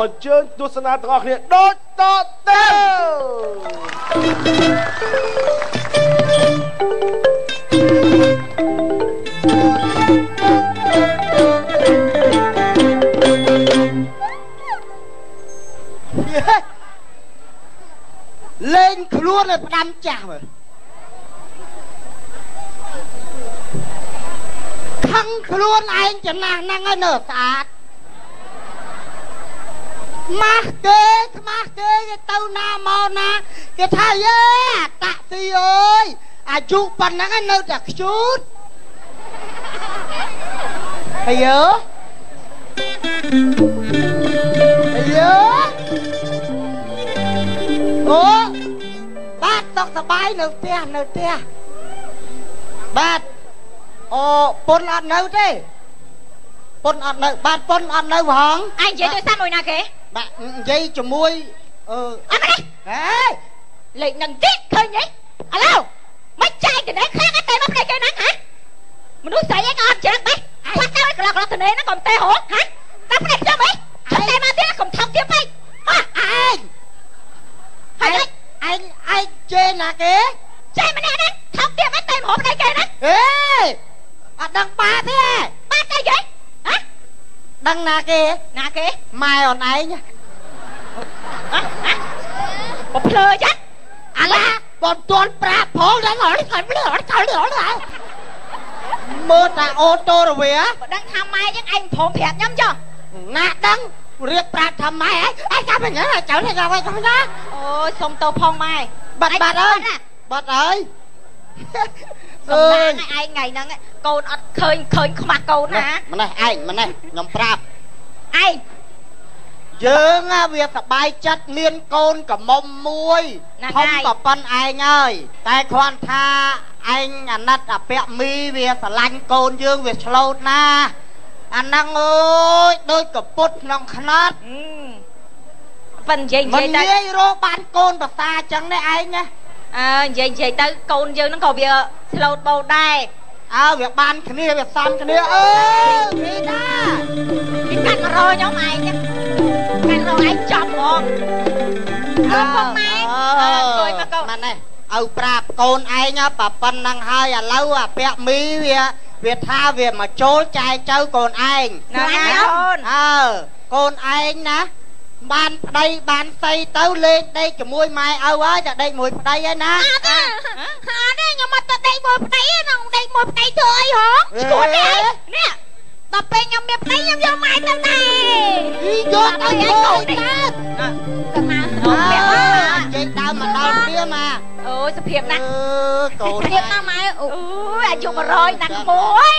អញ្ជើញទស្សនាទាំងអស់គ្នាដូចតទៅលេងខ្លួនឲ្យផ្ដាំចាស់មើលខឹងខ្លួនឯងចំណាស់ហ្នឹងហើយនៅស្អាត ម៉ាស់គេខ្មាស់គេគេទៅណាមកណាគេថាយេអាតាក់ស៊ីអើយអាយុប៉ុណ្ណឹងហើយនៅតែខ្ជូតអាយយោអាយយោអូបាទសុខសប្បាយនៅផ្ទះនៅផ្ទះបាទអូពុនអត់នៅទេពុនអត់នៅបាទពុនអត់នៅហងឯងនិយាយទូរស័ព្ទមួយណាគេ បាទនិយាយជាមួយអឺអត់ទេហេលេខនឹងទៀតឃើញទេឥឡូវមិនចាយកណ្ដេខ្លាំងតែមកផ្នែកគេហ្នឹងហ៎មនុស្សស្រីឯងក៏អត់ចឹងបេះគាត់ទៅឲ្យកន្លងកន្លងទៅនេះហ្នឹងកុំទេហ៎ហ៎តែផ្នែកខ្ញុំអីចាំតែមកទៀតកុំថោកទៀតពេកអស់ឯងហើយឯងឯងជេរណាគេចេះម្នាក់ហ្នឹងថោកទៀតមិនតែមកផ្នែកគេហ្នឹងហេអត់ដឹងបាទេបាត់ទៅយីហ៎ ដឹងណាគេណាគេម៉ែអូនឯងហ៎ហ៎បើភ្លើចាអាឡាបើមិនទាន់ប្រាប់ផងដល់អត់ហើយលឺអត់ចូលអត់ហើយមើលតាអូតូរវាបើដឹងថាម៉ែចឹងឯងព្រមប្រាប់ខ្ញុំចុះណាដឹងរៀបប្រាប់ថាម៉ែឯងឯងចាំមិនហ្នឹងចូលនេះចាំវិញណាអូយសុំតោផងម៉ែបាត់បាត់អើយបាត់អើយ សំឡាងឯងថ្ងៃហ្នឹងកូនអត់ឃើញឃើញខ្មាស់កូនណាម្នេះឯងម្នេះខ្ញុំប្រាប់ឯងយើងវាសបាយចិត្តមានកូនកំមុំមួយធំក៏ប៉ុនឯងហើយតែគ្រាន់ថាឯងអាណិតអពៈមីវាស្រឡាញ់កូនយើងវាឆ្លោតណាអាហ្នឹងអើយដូចកពុតក្នុងខ្នាត់ប៉ិននិយាយនិយាយតែនិយាយរកបានកូនប្រសាចឹងនេះឯងណា អើនិយាយនិយាយទៅកូនយើងហ្នឹងក៏វាស្លូតបោដែរអើវាបានគ្នាវាសំគ្នាអើនេះណាគេកាត់មករកខ្ញុំឯងណាកាត់រកឯងចំហ្មងអើផងម៉ែអើអង្គុយមកកូនម៉ានេះឲ្យប្រាប់កូនឯងប៉ប៉ុណ្ណឹងហើយឥឡូវអាពាក់មីវាវាថាវាមកចូលចែកចៅកូនឯងណាហើយកូនអើកូនឯងណា បានប្តីបានស្អីទៅលេងដេកជាមួយម៉ែឪហើយតែដេកមួយប្តីហើយណាអត់ទេអត់ទេខ្ញុំមកទៅដេកមួយប្តីហ្នឹងដេកមួយប្តីធ្វើអីហងស្គាល់ទេនេះដល់ពេលខ្ញុំមានប្តីខ្ញុំយកម៉ែទៅដែរយកទៅឲ្យកូកូននទៅទៅទៅមកអូទៅជិះដើមមកដល់គ្នាមកអូយសុភាពណាស់អឺកូនភាពណាស់ម៉ែអូយអាយុ100ណាស់ក្មួយ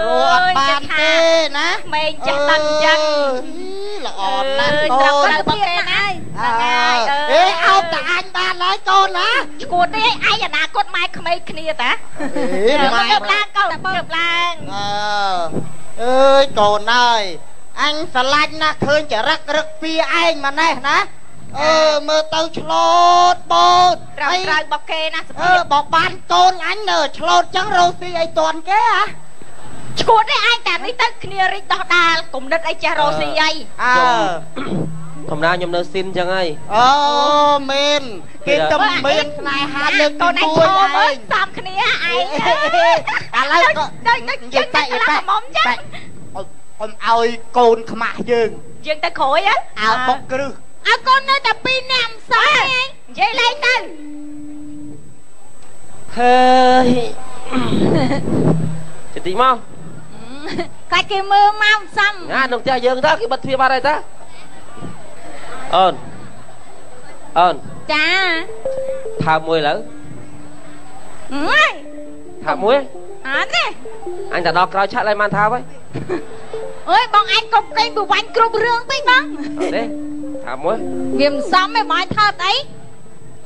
អរត់អត់បានទេណាក្មេងចេះដឹងអញ្ចឹងអឺល្អណាស់កូត្រង់នត្រូវបងគេណាហ្នឹងហើយអេអោបតាអញបានហើយកូនណាឈួតទេឯងអនាគតម៉ែក្មេងគ្នាតាអេមើម៉ែលឡើងកូនមើលឡើងអើអើយកូនអើយអញស្រឡាញ់ណាស់ឃើញចរិតរឹកពីឯងម៉ណេះណាអឺមើលទៅឆ្លូតបូតត្រូវអីត្រូវរបស់គេណាសុអឺភាពបើបានកូនអញនៅឆ្លូតចឹងរស់ស៊ីអីតន់គេហ៎ ឈួតទេឯងតែនេះទៅគ្នារីកដោះដាលគុំនិតអីចេះរស់ស៊ីអីអើធម្មតាខ្ញុំនៅស៊ីនចឹងហើយអូមែនគេទៅមានស្នេហាលើកកូទីនឯង1ឈរមើឯលងសំគ្នាឯងឥឡូវក៏ទៅទៅជើងតែកន្លះមុំចឹងអុំឲ្យកូនខ្មាស់យើងយើងទៅក្រួយហ៎អើបុកគ្រឹះឲ្យកូននៅតែពីរនាក់មិនសោះឯងនិយាយលេងទៅហើយជិះតិចមក ខ្លាចគេមើលមកសំណាក្នុងផ្ទះយើងតើគេបិទទ្វារបាត់ហើយតើអូនអូនចាថើបមួយឥឡូវអើយថើបមួយអត់ទេអញទៅដល់ក្រោយឆាក់ឡើងបានថើបហើយអើយបងអញកុំកេងប្រវាញ់គ្រប់រឿងពេកបងអត់ទេថើបមួយវាមិនសមទេបងអញថើបអី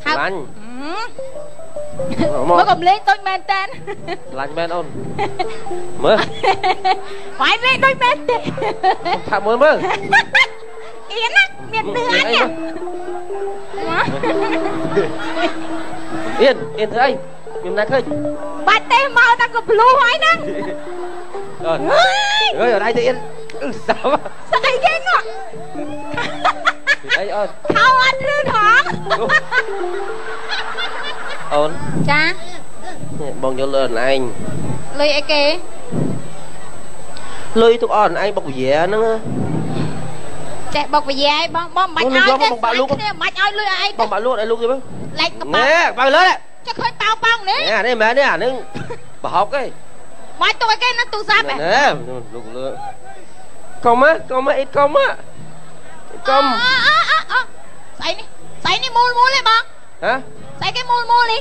ថើបឆ្លាញ់ មមកកកំលេងដូចមែនតែនឆ្លាញ់មែនអូនមើលបាយលេងដូចមែនទេថើបមួយមើលអៀនណាមាននឿអញអីអៀនអៀនធ្វើអីខ្ញុំណាឃើញបាច់ទេមកតាកំភ្លុះហើយហ្នឹងអូនអើយអើយអត់ឯងទៅអៀនអឺសាប់ស្អីគេនោះអីអូនខោអត់លឿនហង អូនចានេះបងយកលុយអនឯងលុយអីគេលុយទុកអនឯងបុកវិយាហ្នឹងណាចេះបុកវិយាយបងបងមិនលុឲ្យយយកទេមកបាក់លូកគ្នាមិនឲ្យលុយឲ្យបងបាក់លក់ឲ្យលោកទេមើលឡែកកប៉ាណែបើលើនេះចុះឃើញប៉ោប៉ោងនេះអានេះមែនទេអានឹងប្រហុកឯងមកទុកឲ្យគេនៅទូរស័ព្ទណែហ៎លោកលើកុំមកកុំមកអ៊ីតកុំមកកុំអអអអស្អីនេះស្អីនេះមូលមូលទេបងហ៎ ស្អីគេមូលមូលនេះ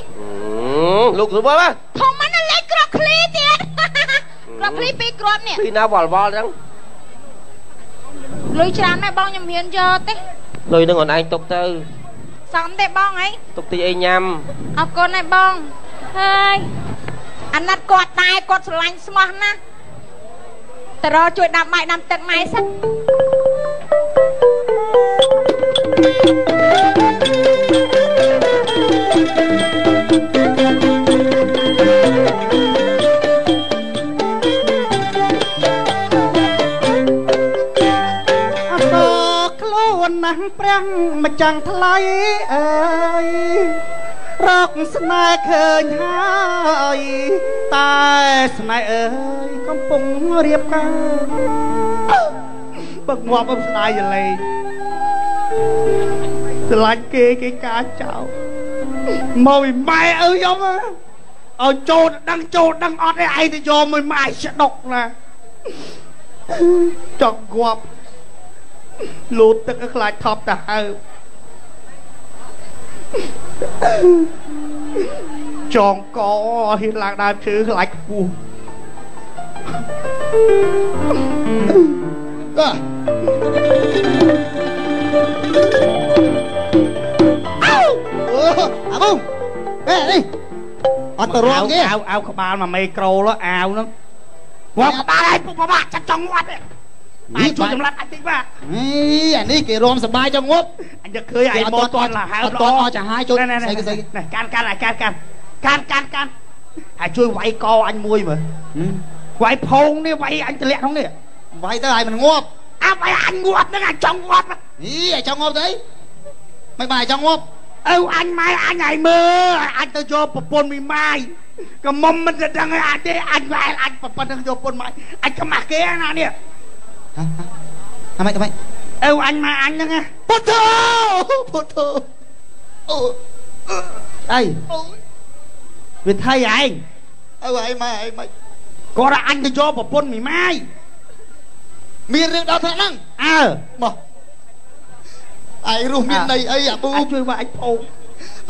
លោកស្រួលមកធំមិនលេខក្របឃ្លីទៀតក្របឃ្លីពីរគ្រាប់នេះពីណាវល់វល់អញ្ចឹងលុយច្រើនណាស់បងខ្ញុំហ៊ានយកទេលុយនឹងអនឯងទុកទៅសំទេបងអីទុកទីអីញ៉ាំអរគុណហើយបងហើយអាណិតគាត់ដែរគាត់ស្រឡាញ់ស្មោះណាស់តរជួយដាំបាយដាំទឹកម៉ែសិន ព្រះម្ចាំងថ្លៃអើយរកស្នេហ៍ឃើញហើយតែស្នេហ៍អើយកំពុងរៀបការបើងាប់អឹមស្ដាយយលេងស្រឡាញ់គេគេការចោលមកពីម៉ែអើយខ្ញុំឲ្យចូលដឹងចូលដឹងអត់ឯងទៅយកមួយម៉ែស្ដុកណាចង់ងាប់ លូតទឹកឲ្យខ្លាចថប់ទៅហើបចងកហ៊ានឡើងដើមឈើខ្លាចខ្ពស់អើអូអាបងអេនេះអត់ទៅរងគេអាវអាវក្បាលមួយមេក្រូលអាវហ្នឹងងាប់ក្បាលឲ្យពុកបបាក់ចាត់ចង់ងាប់ទេ បាយជួយចម្លាត់អាចតិចបាទអីអានេះគេរួមសបាយចង់ងប់អញទៅឃើញឯងមកតន់ឡាហើអត់តន់អស់ចាហាយចូលណែណែស្អីគេស្អីគេណែកាន់កាន់ឲ្យកាន់កាន់កាន់កាន់កាន់ហើយជួយវាយកអញមួយមើលវាយផោងនេះវាយអញទម្លាក់ក្នុងនេះវាយទៅឲ្យมันងាប់អាវាយអញងាប់ហ្នឹងអាចចង់ងាប់អីឲ្យចង់ងាប់ទៅអីមិនបាយចង់ងាប់អើអញម៉ែអញឲ្យមើលអញទៅយកប្រពន្ធមីម៉ាយកុំមុំមិនទៅដឹងឲ្យអញទេអញវ៉ែលអញប្រពន្ធនឹងយកប្រពន្ធម៉ាយអញខ្មាស់គេណានេះ ហ៎ហ៎ម៉េចម៉េចអើអញម៉ែអញហ្នឹងណាពុទ្ធោពុទ្ធោអូអីអូវាថៃឯងអើឲ្យម៉ែឲ្យម៉េចគាត់ថាអញទៅយកប្រពន្ធមីម៉ាយមានរឿងដល់ថ្នាក់ហ្នឹងអើមកឯងរស់មានន័យអីអាប៊ូអញជួយវាយអញផោង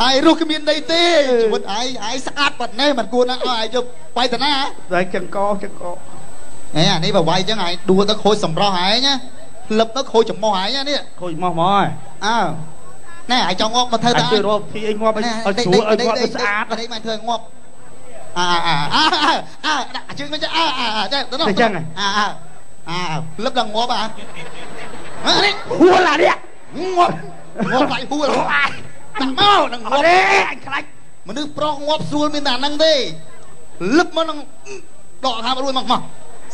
ឯងរស់គ្មានន័យទេជីវិតឯងឯងស្អាតបាត់នេះមិនគួរណាស់ឲ្យឯងយកបាយតាណាតែចង្កចង្ក ហេអានេះបើវាយចឹងឯងដួលទៅខូចសម្រស់ឯងណាលឹបទៅខូចចំមោះឯងណានេះខូចមកមកហើយអើណែឯងចង់ងាប់មកធ្វើអតាញជួយរកទីអីងាប់ឲ្យឲ្យស្រួលឲ្យងាប់ទៅស្អាតអីមិនធ្វើងាប់អើអើអើអើដាក់ជើងមិនចាអើអើចេះទៅនោះអើអើអើលឹបដល់ងាប់អានេះហួលអានេះងាប់ងាប់បាច់ហួលដាក់មកនឹងអងាប់ត់ទេអញខ្លាចមនុស្សប្រុសងាប់ស្រួលមានតែអាហ្នឹងទេលឹបមកនឹងដកហាមរួយមកមក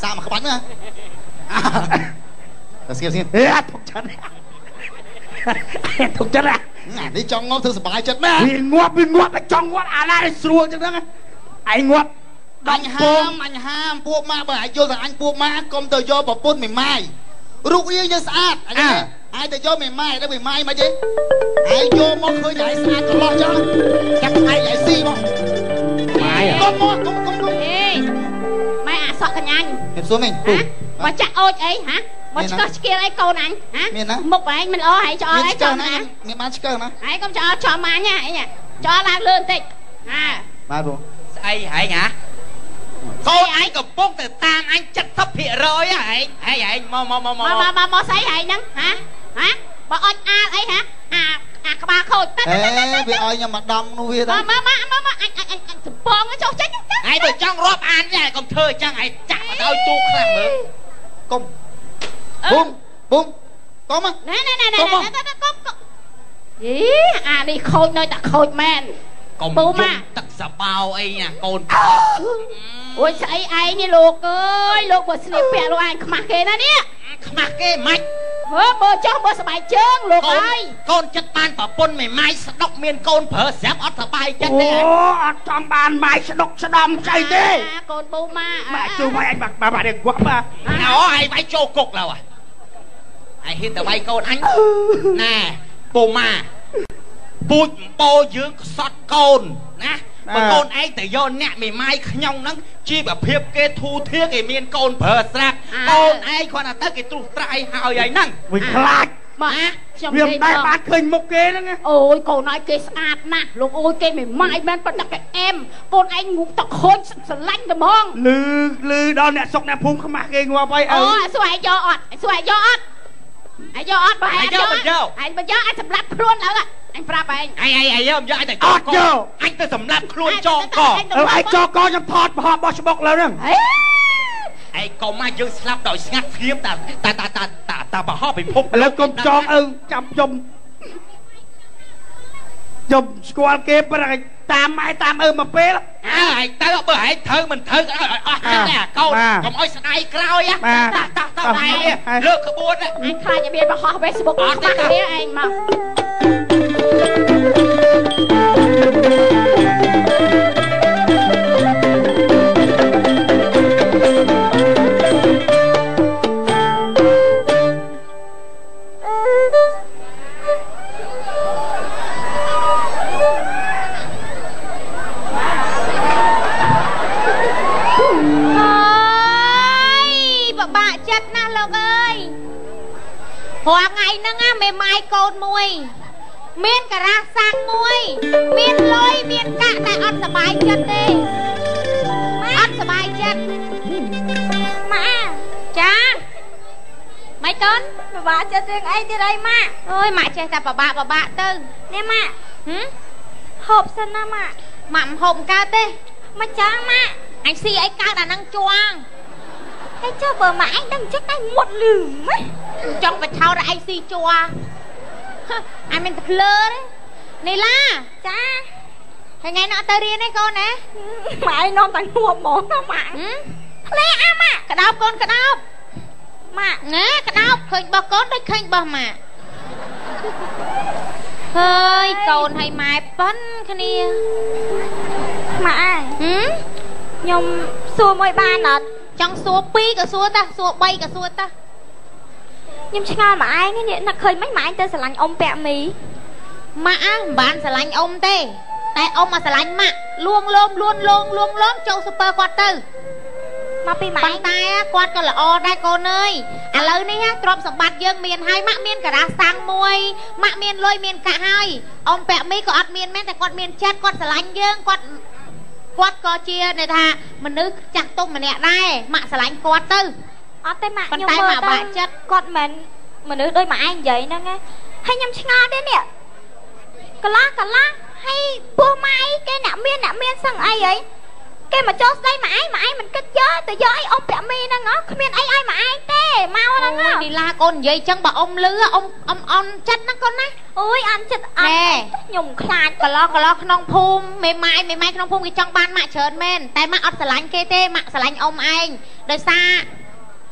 សាកមកក្បាច់ណាតែស្គៀបស្គៀបហេទុកចិត្តទុកចិត្តអានេះចង់ងាប់ធ្វើសុបាយចិត្តណាវាងាប់វាងាប់តែចង់ងាប់អាណាស្រួលចឹងហ្នឹងឯងងាប់អញហាមអញហាមពួកម៉ាបើអាចយល់ថាអញពួកម៉ាកុំទៅយកប្រពន្ធមេម៉ាយរូបរាងយើងស្អាតអញអាចទៅយកមេម៉ាយទៅមេម៉ាយមិនទេឯងយកមកឃើញតែឯងស្អាតកន្លោះចឹងចាប់ឯងឯងស៊ីមកម៉ាយកុំមកកុំកុំកុំអេម៉ែអាសក់ក ញ្ញាញ់ហេតុសួរមិញហ៎បើចាក់អូចអីហ៎បើឆ្កឹះឆ្កៀលអីកូនអញហ៎មានណាមុខឯងមិនអស់ហើយច្អល់មានអីឆ្កឹចំះណាណាមានបានឆ្កឹះណាហើយកុំច្អល់ចំម៉ាញ់ណាអីច្អល់ឡើងលឿនតិចហ៎បាទបងស្អីហែងហ៎កូនឯងកំពុងតែតាមអញ70%ហ៎ហែងហែងហែងមកមកមកមកមកមកមកមកស្អីហែងហ្នឹងហ៎ហ៎បើអុចអាលអីហ៎អាអា ក្បាលខូចតែអេវាឲ្យខ្ញុំមកដំនោះវាទៅមកមកមកមកអញអញអញអញសំពងចុះចេញទៅឯងបើចង់រាប់អានដែរកុំធ្វើអញ្ចឹងឯងចាក់មកដល់ទូខ្លាំងមើលកុំប៊ុំប៊ុំកុំមកណែណែណែណែកុំកុំយីអានេះខូចនៅតែខូចមែនកុំប៊ូយម៉ាំទឹកសបោអីណាកូនអូយស្អីឯងនេះលោកអើយលោកបើស្លៀកពាក់លោកអញខ្មាស់គេណានេះខ្មាស់គេមិន ហហឺមើលចុះមើលសបាយជើងលោកកូនអើយកូនចិត្តបានប្រពន្ធមេម៉ាយស្ដុកមានកូនប្រើស្រាប់អត់សប្បាយចិត្តអូទេអត់ចង់បានម៉ាយស្ដុកស្ដំស្អីទេអាកូនប៊ូម៉ាម៉ាក់ជួយម៉ាយអញបាក់បាក់បាក់គាត់បាទអូហើយវាយចូលគុកឡើយហើយហ៊ានតែវាយកូនអញណែពូម៉ាពូជអំពោយើងខ្សត់កូនណា បើកូនឯងទៅយកអ្នកមេម៉ាយខ្ញុំហ្នឹងជីវភាពគេធូរធារគេមានកូនប្រើស្រាប់កូនឯងគ្រាន់តែទៅគេទ្រុសត្រាយហើយហើយហ្នឹងវាខ្លាចមកខ្ញុំវានិមិនយាយដែលផងបានឃើញមុខគេហ្នឹងណាអូយកូនអើយគេស្អាតណាស់លោកអូយគេមិនម៉ាយមែនប៉ុន្តែគេអែមកូនឯងងុកតខូចស្រឡាញ់តែហ្មងលឺលឺដល់អ្នកសុកអ្នកភូមិខ្មាស់គេងាប់ហើយអូឪអាសួរឯងយកអត់ឯងសួរឯងយកអត់ ឯងយកអត់បើឯងអត់យកឯងមិនយកឯងសម្រាប់ខ្លួនឡើយអញប្រាប់ឯងអីអីអីយកយកអញទៅចអងត់កយកអញទៅសម្លាប់ខ្លួនចងកឪឯងចកកខ្ញុំថតប្រហោះបោះច្បុកលើហ្នឹងហេឯងកុំមកយើងស្លាប់ដោយស្ងាត់ស្ងៀមតាតាតាតាតាតាបរហោពិភពឥឡូវកុំចងឪចាំខ្ញុំ ខ្ញុំស្គាល់គេប៉ុន្តែតាមម៉ែតាមឪមកពេលអើឯងទៅបើឯងត្រូវមិនត្រូវឲ្យអស់ហ្នឹងតែកូនកុំឲ្យស្ដាយក្រោយតាតាតាតែលើកក្បួនអញខ្លាចតែមានបរោះ Facebook អត់ទេគ្នាឯងមក រាល់ថ្ងៃហ្នឹងណាមេម៉ាយកូនមួយ មានការ៉ាសាំងមួយ មានលុយមានកាក់តែអត់សប្បាយចិត្តទេអត់សប្បាយចិត្តម៉ាចាម៉េចកូនពិបាកចិត្តរឿងអីទៀតអីម៉ាអូយម៉ាក់ចេះតែពិបាកពិបាកទៅនេះម៉ាក់ហឹមហូបសិនណាម៉ាក់ម៉ាក់មិនហូបមិនកើតទេមិនចឹងម៉ាក់អញស៊ីអីកើតអាហ្នឹងជួង ហើយចុះបើម៉ាក់ឯងដឹងចិត្តឯងមុតលឺម៉េះចង់បិឆោតឯងស៊ីជួអញមានតែភ្លើទេនីឡាចាហើយថ្ងៃនោះអត់ទៅរៀនទេកូនណាម៉ាក់ឯងនាំតែងួបហ្មងណាម៉ាក់ភ្លេអាម៉ាក់ក្តោបកូនក្តោបម៉ាក់ណាក្តោបឃើញរបស់កូនដូចឃើញរបស់ម៉ាក់ហើយកូនហើយម៉ែប៉ិនគ្នាម៉ាក់ហឹមខ្ញុំសួរមួយបានអត់ ចង់សួរ2ក៏សួរតាសួរ3ក៏សួរតាខ្ញុំឆ្ងល់ម៉ែឯងនេះនឹកឃើញមិនម៉ែឯងទៅស្រឡាញ់អ៊ំពាក់មីម៉ាក់អាមិនបានស្រឡាញ់អ៊ំទេតែអ៊ំមកស្រឡាញ់ម៉ាក់លួងលោមលួនលងលួងលោមចូលស៊ុប៊ឺគាត់ទៅមកពីម៉ែប៉ុន្តែគាត់ក៏ល្អដែរកូនអើយឥឡូវនេះទ្រព្យសម្បត្តិយើងមានហើយម៉ាក់មានការ៉ាសាំងមួយម៉ាក់មានលុយមានកាក់ហើយអ៊ំពាក់មីក៏អត់មានមែនតែគាត់មានចិត្តគាត់ស្រឡាញ់យើងគាត់ គាត់ក៏ជាដែលថាមនុស្សចាស់ទុំម្នាក់ដែរម៉ាក់ស្រឡាញ់គាត់ទៅអត់ទេម៉ាក់ប៉ុន្ខ្ញុំតែមើលម៉ាក់បាក់ចិត្តគាត់មិនមនុស្សដូចម៉ែឯងនិយាយហ្នឹងណាហើយខ្ញុំឆ្ងល់ទេនេះកន្លះកន្លះហើយពោះម៉ែឯងគេអ្នកមានអ្នកមានសឹងអីហី គេមកចូលស្ដីម៉ែឯងម៉ែឯងមិនគិតយកទៅយកអីអ៊ំពាក់មីហ្នឹងហ៎គ្មានអីឲ្យម៉ែឯងទេមកហ្នឹងហ៎អូយនីឡាកូននិយាយចឹងបើអ៊ំលឺអ៊ំអ៊ំអន់ចិត្តណាកូនណាអូយអន់ចិត្តអណែត់ខ្ញុំខ្លាចកន្លោះកន្លោះក្នុងភូមិមេម៉ាយមេម៉ាយក្នុងភូមិគេចង់បានម៉ាក់ច្រើនមែនតែម៉ាក់អត់ស្រឡាញ់គេទេម៉ាក់ស្រឡាញ់អ៊ំឯងដោយសារ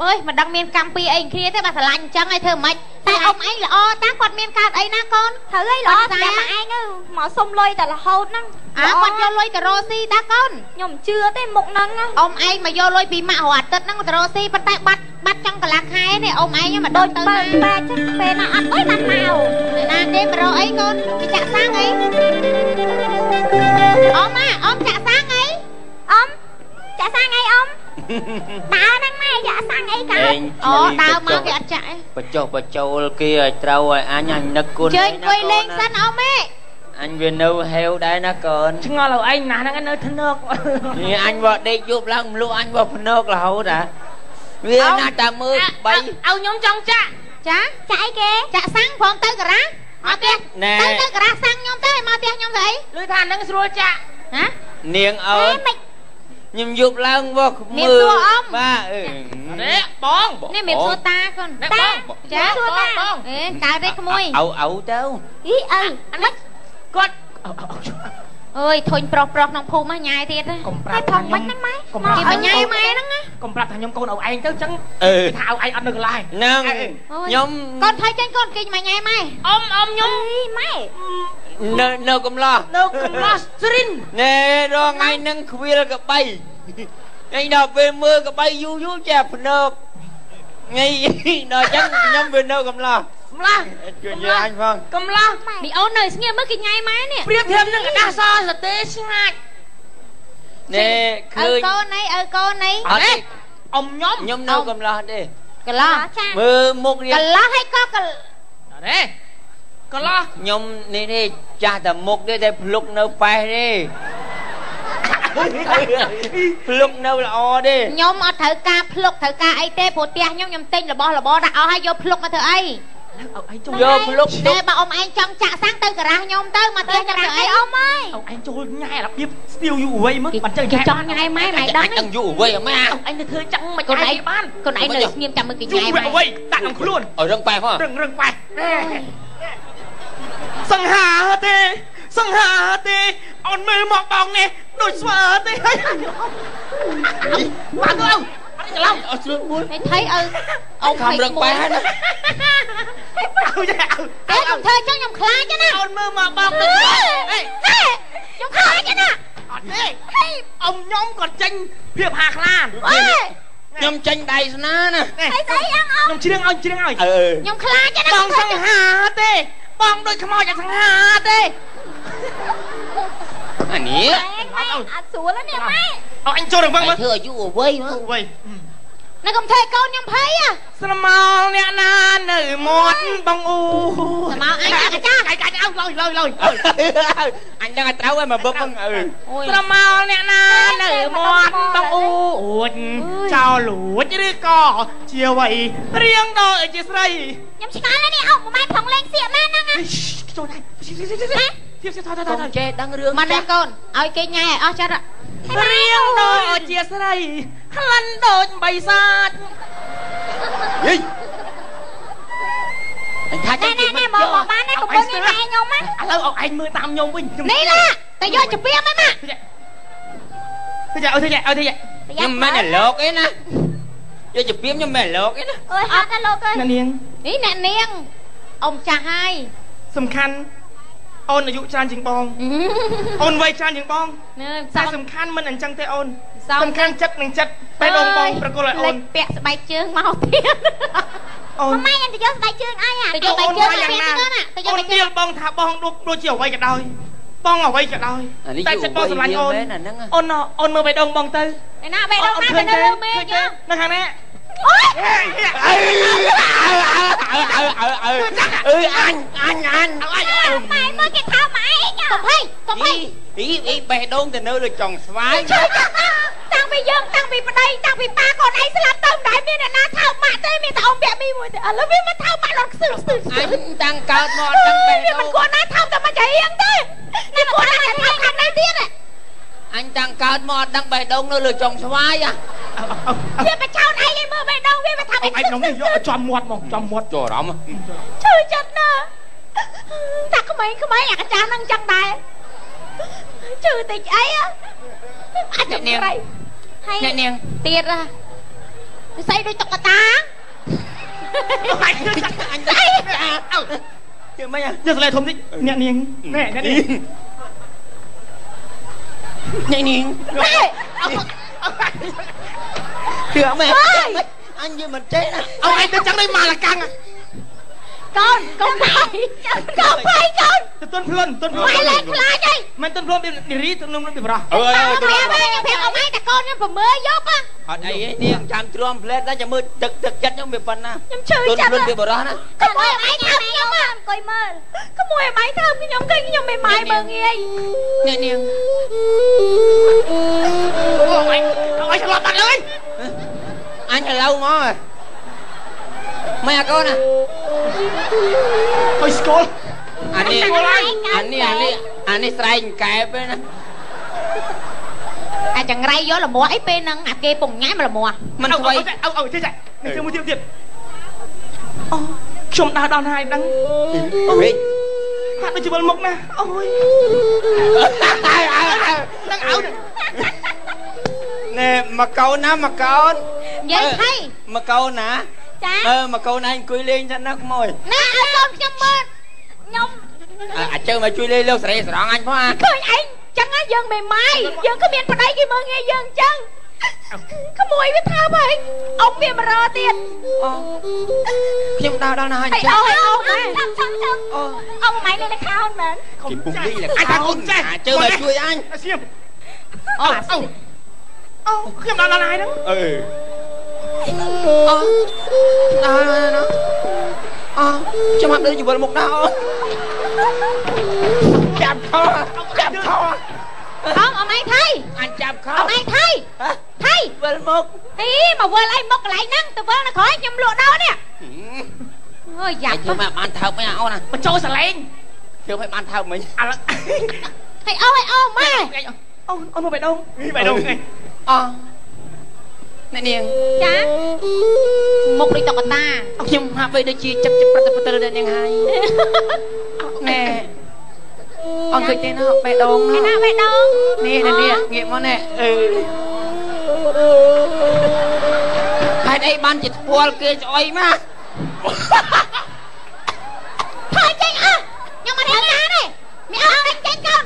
អើយមិនដឹងមានកម្មពីអីគ្នាទេបើស្រឡាញ់អញ្ចឹងឲ្យធ្វើម៉េចតែអ៊ំឯងល្អតាគាត់មានកើតអីណាកូនត្រូវហើយល្អអត់សម្រាប់ដែរម៉ែឯងទៅមកសុំលុយតែរហូតហ្នឹងអើគាត់យកលុយទៅរកស៊ីតាកូនខ្ញុំជឿទេមុខហ្នឹងណាអ៊ំឯងមកយកលុយពីម៉ាក់រាល់អាទិត្យហ្នឹងទៅរកស៊ីប៉ុន្តែបាត់បាត់ចង់កន្លះខែនេះអ៊ំឯងមកដូចទៅបើណាបែកចិត្តពេលណាអត់អុយណាត់មកណាទេមករកអីកូនពីចាក់សាំងអីអ៊ំម៉ាអ៊ំចាក់សាំងអីអ៊ំចាក់សាំងអីអ៊ំ ដើរហ្នឹងម៉ែចាក់សាំងអីកាឯងអូដើរមកគេអត់ចាក់អីបញ្ចុះបញ្ចូលគេឲ្យត្រូវឲ្យអញអញនឹកគុណជើញអង្គុយលេងសិនអ៊ំហេអញវានៅហេវដែរណាកូនឆ្ងល់ឲ្យឯងណាស់ហ្នឹងនៅធ្នឹកនេះអញមកដេកយប់ឡើងមលក់អញមកភ្នករហូតអាវាណាស់តែមើលបីឲ្យខ្ញុំចង់ចាក់ចាចាក់អីគេចាក់សាំងផងទៅការ៉ាមកផ្ទះណែទៅទៅការ៉ាសាំងខ្ញុំទៅឲ្យមកផ្ទះខ្ញុំទៅអីឮថានឹងស្រួលចាក់ហ៎នាងអូន ខ្ញុំយប់ឡើងមកនាងសួរអ៊ំបាទអឺនេះបងនេះមានសួរតាកូននេះតាបងចាសួរតាបងអេកើតទេក្មួយអៅអៅទៅអីអើអានេះគាត់ អើយធុញប្រុសប្រុសក្នុងភូមិហ្នឹងញ៉ាយទៀតណាកុំប្តែរាប់ផងមិនហ្នឹងម៉ែកុំប្រាប់គេមកញ៉ាយម៉ែហ្នឹងណាកុំប្រាប់ថាខ្ញុំកូនឪឯងទៅអញ្ចឹងអឺគេថាឪឯងអត់នៅកន្លែងហ្នឹងអើខ្ញុំកូនថៃចេញកូនគេមកញ៉ាយម៉ែអ៊ំអ៊ំខ្ញុំអីម៉ែនៅនៅកំឡោះនៅកំឡោះស្រីនណែរងថ្ងៃហ្នឹងខ្វៀលកបីថ្ងៃដល់ពេលមើលកបីយូរយូរចេះភ្នើកថ្ងៃដល់អញ្ចឹងខ្ញុំវានៅកំឡោះម្លាស់ជួយនិយាយអញផងកំឡោះនេះអូននៅស្ងៀមមើលគេញ៉ាយម៉ែនេះប្រៀបធៀបនឹងកដាសសតេស្ងាច់ណែឃើឪញកូនណៃឪកូនណៃអត់ទេអ៊ំខ្ញុំខ្ញុំនៅកំឡោះទេកន្លោះចាមើលមុខរៀកងន្លោះហើយកក៏កន្អរេកន្លោះខ្ញុំនេះទេចាស់តែមុខទេតែភ្លុកនៅប៉ែសទេភ្លុកនៅល្អទេខ្ញុំអត់ត្រូវការភ្លុកត្រូវការអីទេព្រោះផ្ទះខ្ញុំខ្ញុំទិញរបស់របរដាក់អស់ហើយយកភ្លុកមកធ្វើអី ឪឯងចូលយកភ្លុកតែបើអ៊ំឯងចង់ចាក់សាំងទៅការ៉ាស់ខ្ញុំទៅមកផ្ទះខ្ញុំធ្វើអីអ៊ំអើយឪឯងចូលញ៉ាយរបៀបស្ទៀវយូរអវ័យមើលបាត់ចឹងគេចង់ញ៉ាយម៉ែម៉ែដឹងអញយូរអ្វីអម៉ាឪឯងទៅធ្វើចឹងមិនកូនឯងបានកូនឯងនៅស្ងៀមចាំមើលគេយូញ៉ាយរម៉ែអវ័យដាក់ក្នុងខ្លួនឲ្យរឹងប៉ែសផងរឹងរឹងប៉ែសង្ហាទេសង្ហាទេអូនមើលមកបងនេះដូចស្មើទេហើយបានទៅអត់ច្រឡំអត់ស្រួលមួយហេថៃឪអ៊ំខំរឹងប៉ែសណា អើយអើតែខ្ញុំធ្វើអញ្ចឹងខ្ញុំខ្លាចណាអូនមើលមកបងដូចហេខ្ញុំខ្លាចណាអត់ទេអ៊ំខ្ញុំក៏ចេញភាពហាខ្លាអើយខ្ញុំចាញ់ដៃស្នាណាអីស្អីយ៉ាងអ៊ំខ្ញុំជ្រៀងឲ្យជ្រៀងឲ្យអឺខ្ញុំខ្លាចណាបងសង្ហាទេបងដូចខ្មោចអាសង្ហាទេអានេះម៉ែម៉ែអត់ស្រួលទេនេះម៉ែអោអញចូលរឹងមើលមើលធ្វើអាយុអ្វីមកអូវ៉ៃ ណាកុំធ្វើកូនខ្ញុំភ័យហ៎ស្រមោលអ្នកណានៅមាត់បងអ៊ូស្រមោលអញអាកាចាកាច់កាច់អោឡើយឡើយឡើយអញដឹងឲ្យត្រូវហើយមកបឹកហ្នឹងអឺអូយស្រមោលអ្នកណានៅមាត់បងអ៊ូអួចចោលលួចឬក៏ជាអ្វីរៀងដូចជាស្រីខ្ញុំឆ្ងល់ណាស់នេះអ៊ំម៉ែផងលេងសៀកម៉ែហ្នឹងណាចូលដែរ ធៀបធៀបថតថតកុំថតចេះដឹងរឿងមិនទេកូនឲ្យគេញ៉ាយឲ្យអស់ចិត្តរៀងដូចជាស្រីក្លិនដូចបៃសាចយីអញថាណែចេះណែណែមកមកបានណែកុំបងញ៉ាយម៉ែខ្ញុំណាឥឡូវឲ្យឯងមើលតាមខ្ញុំវិញខ្ញុំនេះឡាតែយកជំរាបហ្នឹងណាទៅចាឲ្យទៅចាឲ្យទៅចាខ្ញុំមិនមែនលោកអីណាយកជពីមខ្ញុំមិនមែនលោកអីណាអើយអត់ទេលោកអើយអ្នកនាងនេះអ្នកនាងអ៊ំចាស់ហើយសំខាន់ អូនអាយុច្រើនជាងបងអូនវ័យច្រើនជាងបងនើតែសំសំខាន់មិនអញ្ចឹងទេអូនសំសំខាន់ចិត្តនឹងចិត្តពេលដងបងប្រគល់ឲ្យអូនពាក់ស្បែកជើងមកទៀតអូនម៉ែខ្ញុំទៅយកស្បែកជើងអីអាទៅយកស្បែកជើងមកពាក់ទៅណាទៅយកអូស្បែនកជើនិយាងយបងថាបងដូចដូចជាអ្វីក៏ដោយបងអ្វីក៏ដោយអានេះតែយូចិត្តរបងស្រឡាញ់អូនមែនអាហ្នឹងអូនណអូនមើលបេះដូងបងទៅឯណាបេះដូងណាទៅនៅលើមេឃទេនៅខាងនេះ អូយអើអើអើអើអើអញអញអញម៉ែមើលគេថាម៉ែឯងកុំភ័យកុំភ័យអីអីបេះដូងទៅនៅលើចុងស្វាយតាំងពីយើងតាំងពីប្តីតាំងពីប៉ាកូនឯងស្លាប់ទៅមិនដែលមានអ្នកណាថោកម៉ាក់ទេមានតែអ៊ំពាក់មីមួយទេឥឡូវវាមកថោកម៉ាក់រត់ខ្សឹងខ្សឹងខ្សឹអងញតាំងកើតមកអត់ដឹងបេះវាដូមិនងគួរណាថោកតែមកចរៀងទេនេះគួរណាថោកខាងនេះទៀត អញតាំងកើតមកអត់ដឹងបេះដូងនៅលើចុងស្វាយហ៎វាបិចោតឯងឯងមើលបេះដូងវាមកថាអូបិនចឯងក្នុងនេះយកឲ្យចំមាត់មកចំមាត់ចូលអារម្មណ៍ឈឺចិត្តណាស់តាក្មេងក្មេងអាកាចាស់នឹងចឹងដែរឈឺតិចអីអាចទៅក្រៃហើយអ្នកនាងទៀតហ่ะនិស័យដូចតុក្កតាអញទៅចាក់អញតាអើជឿមិនហ៎យកសលេធំតិចអ្នកនាងណែអ្នកនាង អ្នកនាងណែជឿមែនអញយល់មិនចេះណាអូឯងទៅចឹងដូចម៉ាលកាំង កូនកូនបាយកូនបាយកូនទៅទន់ខ្លួនទន់ខ្លួនបាយលែងខ្លាចអីមិនទន់ខ្លួនពីនារីទន់ខ្លួនពីបរោះអើអើប្រាប់ឯងប្រាប់អ៊ំឯងតែកូនខ្ញុំប្រមើយកហ៎អត់អីទេនាងចាំទ្រាំផ្លែតតែចាំមើលទឹកទឹកចិត្តខ្ញុំវាប៉ុណ្ណាខ្ញុំឈឺទន់ចិត្តខ្លួនពីបរោះណាកុំឲ្យអ៊ំឯងធ្វើខ្ញុំហ៎អង្គុយមើលកុំឲ្យអ៊ំឯងធ្វើខ្ញុំឃើញខ្ញុំមិនម៉ាយមើងងាយអ្នកនាងអូឯងអូឯងឆ្លប់បាត់ហើយអញឥឡូវមកហ៎ មិនអាកូនណាអុយស្គលអានេះអានេះអានេះអានេះស្រែងកែបទេណាអាចង្រៃយកលមាស់អីពេលហ្នឹងអាគេពងញ៉ាំលមាស់មិនអូស្វ័យអូអូចេះចេះនេះជួយមួយទៀតទៀតអូខ្ញុំដើរដល់ហើយដឹងវិញហាក់ដូចជាវិលមុខណាអូយនឹងអោនណែមកកូនណាមកកូននិយាយថៃមកកូនណា ចាអឺមកកូនឯងអង្គុយលេងទៅណាក្មួយណាឲ្យកូនខ្ញុំមើលខ្ញុំអើអាចើមកជួយលេងលោកស្រីស្រង់អញផងអាឃើញឯងចឹងហ៎យើងមេម៉ាយយើងក៏មានប្តីគេមើលងាយយើងចឹងក្មួយវាថាបើឯងអុំវាមករទៀតអូខ្ញុំដើរដល់ណាហើយអីអោអីអោម៉ែចាំចាំចាំអូអ៊ំម៉ៃលេងខោនមែនគេពុំលេងលអញថាកូនចេះអាចើមកជួយអញសៀមអូអូអូខ្ញុំដល់ដល់ហើយហ្នឹងអឺ អូដើរណាអូចាំមកដូចជីវិតមុខដល់ចាប់ខចាប់ខអងអមឯងថៃអញចាប់ខអមឯងថៃថៃវិលមុខអីមកវិលអីមកកន្លែងហ្នឹងទៅវិលនៅក្រោយខ្ញុំលក់ដោនេះអើយយ៉ាយ៉ាប់ធ្វើមកបានថើបមិនអូនណាបញ្ចូលសលេងធ្វើឲ្យបានថើបមិញឥឡូវហើយអូយអូម៉ែអូនអូនមកបេះដូងបេះដូងឯងអូ អ្នកនាងចាមុខដូចតុក្កតាខ្ញុំហាក់បីដូចជាចិត្តចិត្តប្រតិបត្តិដល់នាងហើយណែអង្គឃើញទេណាបេះដូងឯណាណាបេះដូងនេះនេះងាកមកនេះអឺហេតុអីបានជាធ្ពាល់គេស្អុយមកថយចេញអស់ខ្ញុំមិនដឹងណាទេមានអត់ចេញចេញកូន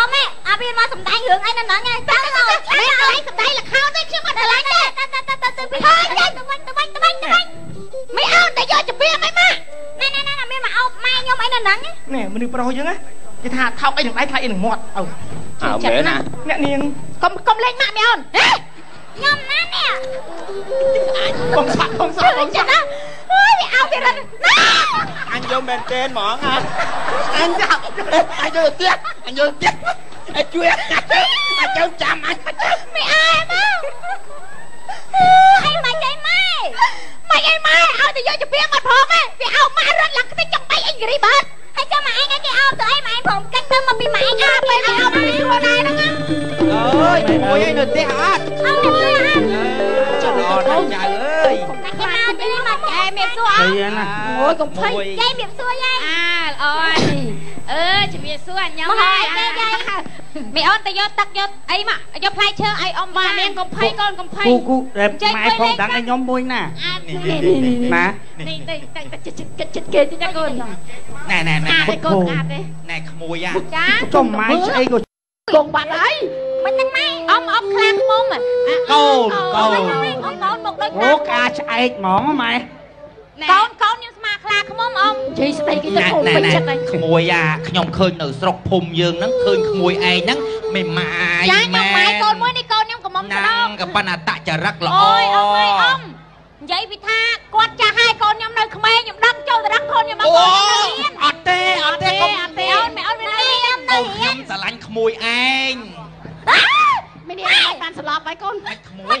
អ៊ំម៉ែអាវាមកសំដែងរឿងអីនៅហ្នឹងឯងចាំទៅតែតែឲ្យសម្ដីលខោទេខ្ញុំអត់ឆ្លាញ់ទេទៅទៅទៅទៅទៅទៅទៅវិញទៅវិញទៅវិញទៅវិញមិនអោនតែយកជំរាបអីមកណែណែណែមានមកអោបម៉ែខ្ញុំអីនៅហ្នឹងនេះមនុស្សប្រុសយើងណាគេថាថោកអីនឹងដៃខ្លាចអីនឹងមាត់អូអើមែនណាអ្នកនាងកុំកុំលេងម៉ាក់មីអូនហេខ្ញុំណានេះបងសាក់បងសាជឿក់បងចឹសាងក់ណាអើយវាអោបវារត់ណាអញយកមែនទេហ្មងអាអញចាប់អញយកទៀតអញយកទៀតអញជួយអញចូលចាំអញមិនអែមកអីមិនចៃម៉ែមិនអីម៉ែឲ្យតែយកជំរាបអត់ផងទេវាអោបម៉ាក់រត់ឡើងខ្ទេចចង់បែកអីគ្រីបាត់ហើយចាំម៉ែឯងគេអោបទៅអីម៉ែឯងព្រមកិច្ចទៅមកពីម៉ែឯងអាពេលអោ យមួយឯងនៅផ្ទះអត់អោបទៅអាចាំល្អណាស់ចៅអើយតែគេមកទេមកចែមៀបសួរអអីណាអូយកុំភ័យចែមៀបសួរយាយអាល្អហើយអឺជំរាបសួរញ៉ាំមកហើយគេយាយមីអូនទៅយកទឹកយកអីមកយកផ្លែឈើឲ្យអ៊ំបាទមានកុំភ័យកូនកុំភ័យគូគូតែម៉ែផងដឹងឲ្យខ្ញុំមួយណាអាណានេះទៅទៅចិត្តចិត្តចិត្តគេទីណាកូនណែណែណែអាឲ្យកូនអាទេណែក្មួយអាចាចំម៉ែស្អីក៏ កងបាត់ហើយមិនហ្នឹងម៉ែអ៊ំអ៊ំខ្លាំងខ្មុំកូនកូកូននអ៊ំកូនមកដូចអូកាឆ្អែកហ្មងម៉ែកូនកូនខ្ញុំស្មាខ្លាខ្មុំអ៊ំជ័យស្ដីគេទៅណែធំណែពេញណែចិត្តហើយក្មួយអាខ្ញុំឃើញនៅស្រុកភូមិយើងហ្នឹងឃើញក្មួយឯងហ្នឹងមិនម៉ាយចាខ្ញុំម៉ែកូនមួយនេះកូនខ្ញុំកំមុំស្ណាដោងក៏ប៉ុន្តែតចរិតល្អអូយអ៊ំអើយអ៊ំនិ យាយពីថាគាត់ចាស់ហើយកូនខ្ញុំនៅក្មេងខ្ញុំដឹងចូលទៅដឹងកូនខ្ញុំមកអូកូនខ្ញុំនៅរៀនអត់ទេអត់ទេកុំអត់ទេអូនមិនអូនមិននៅរៀនកូនខ្ញុំស្រឡាញ់ក្មួយឯងមិននេះអាចបានស្លាប់ហើយកូនមិនក្មួយ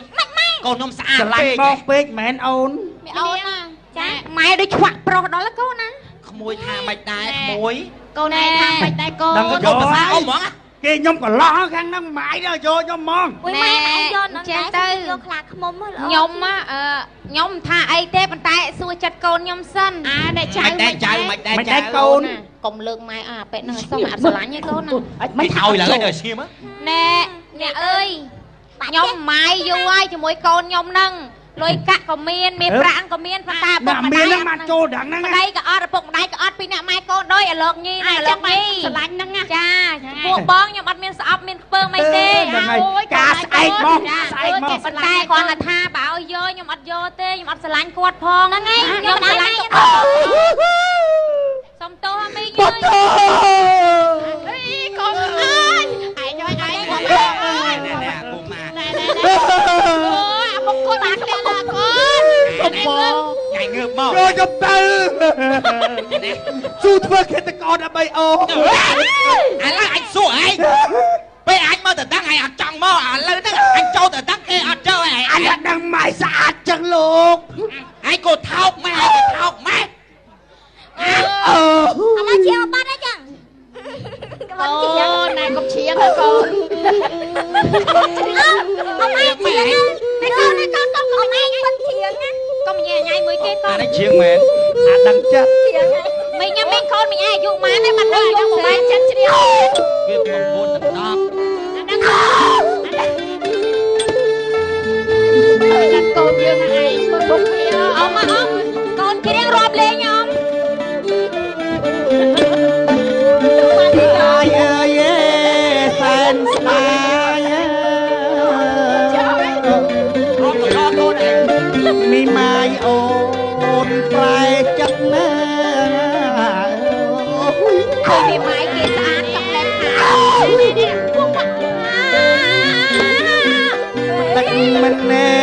កូនខ្ញុំស្អាតឆ្លាញ់ពេកបងពេកមែនអូនមិនអូនណាចាម៉ែដូចឆ្វាក់ប្រុសដល់ហើយកូនណាក្មួយថាមិនដែរក្មួយកូនឯងថាមិនដែរកូនដឹងកូក៏នភាសាអ៊ំហ្មង គេខ្ញុំកន្លោះខាងហ្នឹងម៉ែដល់យកខ្ញុំហ្មងមួយម៉ែម៉ែយកហ្នឹងដែរយកខ្លាខ្មុំមើលខ្ញុំអឺខ្ញុំថាអីទេប៉ុន្តែសួរចិត្តកូនខ្ញុំសិនអាអ្នកចៅមិនដែរចៅមិនដែរមិនចៅដែរកូនកុំលើកម៉ែអាពេកហ្នឹងសុំអត់ស្រឡាញ់ឯកូនណាមិនឲ្យឡើយដល់ឈាមណែអ្នកអើយខ្ញុំម៉ាយយូរហើយជាមួយកូនខ្ញុំហ្នឹង លុយកាក់ក៏មានមានប្រាក់ក៏មានប៉ុន្តែពុណាកម្មានដាយហ្នឹងមកចូលដល់ហ្នឹងម្ដាយក៏អត់ឪពុកម្ដាយក៏អត់ពីអ្នកម៉ែកូនដោយឲ្យលោកញីណាលោកញីស្រឡាញ់ហ្នឹងចាពួកបងខ្ញុំអត់មានស្អប់មានខ្ពើមអីទេហ្នឹងហើយការស្អែកមកស្អែកមកប៉ុន្តែគាត់ថាថាបើឲ្យយកខ្ញុំអត់យកទេខ្ញុំអត់ស្រឡាញ់គាត់ផងហ្នឹងឯងខ្ញុំស្រឡាញ់សុំទោសមីងអើយអីកូនអើយឯងយកឯងមកណែណែណែពូម៉ាអូយអាមកគាត់ បានគ្នាណាកូនកំបងញ៉ៃងើបមកយកខ្ញុំទៅស៊ូធ្វើកិច្ចការដើម្បីអូឥឡូវអញសួរឯងពេលអញមកទៅដឹងឯងអត់ចង់មកឥឡូវហ្នឹងអញចូលទៅដឹងគេអត់ចូលឯងអញអត់ដឹងម៉ែស្អាតចឹងលោកឯងក៏ថោកម៉ែឯងក៏ថោកម៉ែអូឥឡូវជាបាត់ហើយចឹងកូនណែកុំឈៀងកូនអមឯងជាងតែកូនកូនកូនអមឯងបាត់ជាងណាកុំញ៉ៃញ៉ៃមួយគេតអានេះជាង មែនអាដឹងចិត្តជាងមិនញ៉ាំមិញកូនមិញអាយុម៉ានហើយបាត់នៅយកមកបានចិត្តជ្រាវវាកំពុងតែដប់អាហ្នឹងអាកូនយើងឯងមើលបុកវាអមមកអមកូ មីម៉ាយអូនប្រែចិត្តណាឃើញមេម៉ាយគេស្អាតចង់លែងខានេះពួកបាក់ទឹកមិនណែ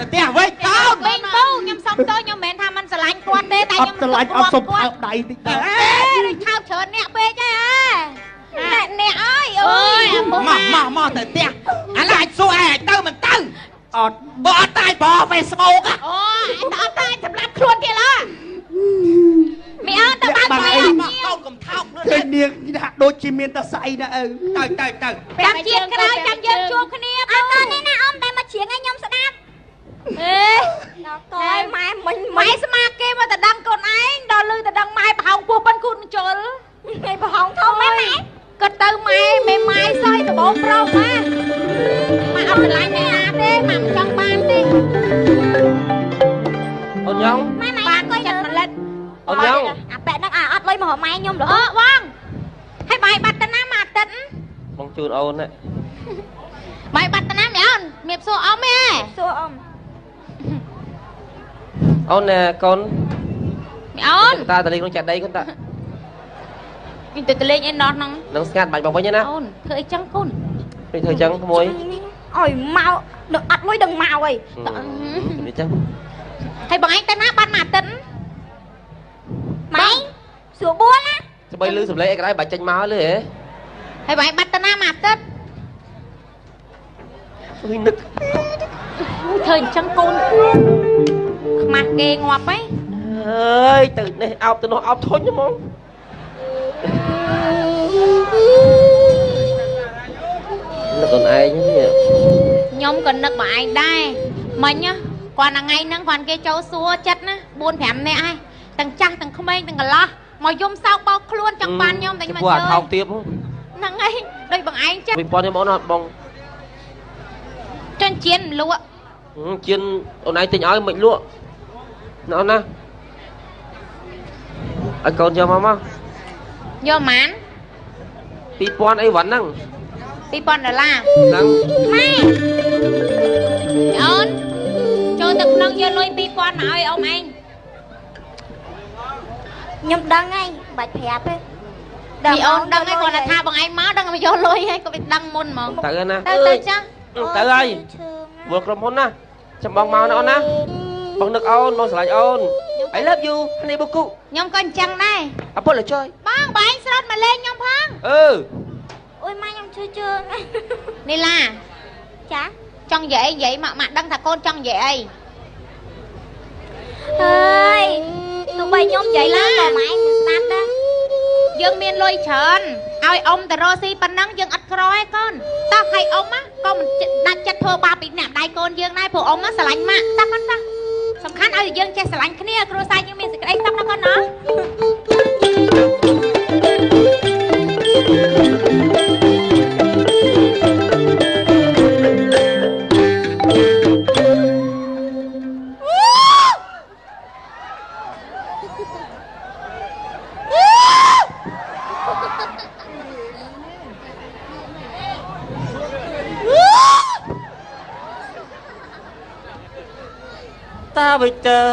ទៅផ្ទះវិញកូនមីពូខ្ញុំសុំទោសខ្ញុំមិនមែនថាមិនស្រឡាញ់គាត់ទេតែអខ្ញុំត់ស្រឡាញ់អត់សុំផើដៃតិចទៅអេដូចថោកច្រើនអ្នកពេកហើយហ៎អ្នកអើយអូយអាពុកមកមកមកទៅផ្ទះឥឡូវអាចសួរឯងទៅមិនទៅអត់បើអត់តាយបោ Facebook ហ៎អូយអត់តែសម្រាប់ខ្លួនទៀតឡើមីអើទៅបើកមកមីមកកូនកុំថោកលឿនឃើញនាងដាក់ដូចជាមានតស្អីណាឪទៅទៅទៅចាំជាតិក្រោយចាំយើងជួបគ្នាអត់ទៅនេះណាអ៊ំតែមកជ្រៀងឲ្យខ្ញុំស្ដាប់អេ ដល់កយម៉ែ មិញម៉ែស្មាគេមកតែដឹងកូនឯងដល់លឺតែដឹងម៉ែប្រហោងពោះប៉ុនគូនជលថ្ងៃប្រហោងធំម៉ែម៉ែគាត់ទៅម៉ែមេម៉ែសោយដបងប្រុសម៉ែម៉ែអត់ស្រឡាញ់អ្នកណាទេម៉ែមិនចង់បានទេអូនយ៉ងម៉ែម៉ែបានអង្គុយចិត្តលើម្លិតអូនយ៉ងអាប៉ែហ្នឹងអាអត់លុយមករកម៉ែខ្ញុំរហូអូតបងឲ្យបាយបាត់តាណាមកអាទិត្យបងជូនអូនណាបាយបាត់តាណាម្យ៉ាងមៀបសួរអ៊ំហ៎សួរអ៊ំ អូនណែកូនមីអូនតាតលេងក្នុងចាក់ដីកូនតាវិញទៅទៅលេងអីណោះហ្នឹងនឹងស្ងាត់បាច់បងវិញណាអូនធ្វើអីចឹងកូននេះធ្វើចឹងក្មួយអើយមកដល់អត់លុយដឹងមកអីនេះចឹងហើយបងឯងទៅណាបាត់មកអាទិត្យម៉ែសួរបួលណាស្បីលឺសំឡេងអីក៏ដោយបាច់ចេញមកលឺហ៎ហើយបងឯងបាត់ទៅណាមកអាទិត្យអើយនឹកធ្វើអញ្ចឹងកូន ខ្មាស់គេងាប់ហីអើយទៅនេះអោបទៅនោះអោបធុញហ្មងនឹកអូនឯងនេះខ្ញុំក៏នឹកបងឯងដែរមិញណាគាត់ថ្ងៃហ្នឹងគាត់គេចូលសួរចិត្តណា4 5នាក់ហើយទាំងចាស់ទាំងក្មេងទាំងកន្លោះមកយំសោកបោកខ្លួនចង់បានខ្ញុំតែខ្ញុំមិនពួកអាជឿថោកទៀតហ្នឹងហើយដូចបងឯងចិត្តពីប៉ុនខ្ញុំអូនអត់បងចិនជៀនលក់ជៀនអូនឯងទិញឲ្យមិនលក់ ណ៎អូនណាឲ្យកូនយកមកមកយកម៉ាន2000អីវ៉ាន់ហ្នឹង2000ដុល្លារហ្នឹងម៉ែអូនចូលទៅក្នុងយកលុយ2000មកឲ្យអ៊ំឯងខ្ញុំដឹងហើយបាច់ប្រាប់ទេពីអូនដឹងហើយគាត់ថាបងឯងមកដឹងមកយកលុយហើយក៏វាដឹងមុនហ្មងទៅណាទៅទៅចាស់ទៅហើយវល់ក្រុមហ៊ុនណាចាំបងមកណាអូនណា បងនឹកអូនបងស្រឡាញ់អូន I love you នេះបុកគុខ្ញុំក៏អញ្ចឹងដែរអពុលចុយបងបងឯងស្រោតមកលេងខ្ញុំផងអឺអូយម៉ែខ្ញុំឈឺជើងនីឡាចាចង់និយាយអីនិយាយមកម៉ាក់ដឹងថាកូនចង់និយាយអីអើយទោះបីខ្ញុំនិយាយឡើងក៏ម៉ែមិនស្ដាប់ដែរយើងមានលុយច្រើនឲ្យអ៊ំទៅរកស៊ីប៉ុណ្ណឹងយើងអត់ក្រឯងកូនតោះឲ្យអ៊ំណាក៏មិនដាច់ចិត្តធ្វើបាបពីអ្នកម្ដាយកូនយើងដែរព្រោះអ៊ំណាស្រឡាញ់ម៉ាក់តោះកូនតោះ សំខាន់ឲ្យយើងចេះស្រឡាញ់គ្នាគ្រួសារយើងមានសេចក្តីសុខណាកូនណា វិ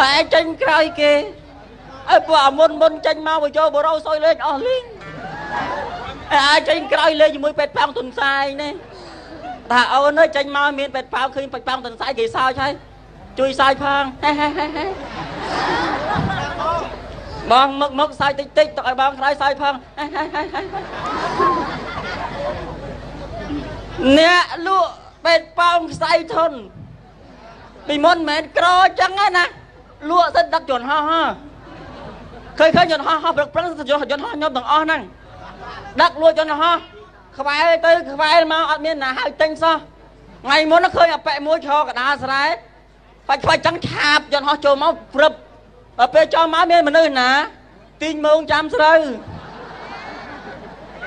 ទើឯងចេញក្រោយគេឲ្យពួកអាមុនមុនចេញមកមកយកបរោសុយលេងអស់លេងឯងចេញក្រោយលេងជាមួយពេទ្យប៉ោងទុនសាយនេះតាអូនអើយចេញមកមានពេទ្យប៉ោងឃើញពេទ្យប៉ោងទុនសាយគេសើចហើយជួយសើចផងបងមកមកសើចតិចតិចទុកឲ្យបងក្រោយសើចផងអ្នកលក់ពេទ្យប៉ោងខ្សែធន ពីមុនមិនមែនក្រអញ្ចឹងទេណាលក់សិនដឹកយន្តហោះហ៎ឃើញឃើញយន្តហោះហោះព្រឹកព្រឹកយន្តយន្តហោះខ្ញុំទាំងអស់ហ្នឹងដឹកលក់យន្តហោះក្បែរទៅក្បែរមកអត់មានណាហៅទិញសោះថ្ងៃមុនឃើញអាប៉ែមួយឈរកណ្ដាលស្រែបាច់ខ្វាច់ចឹងឆាបយន្តហោះចូលមកព្រឹបដល់ពេលចូលមកមានមនុស្សណាទីងមងចាំស្រូវ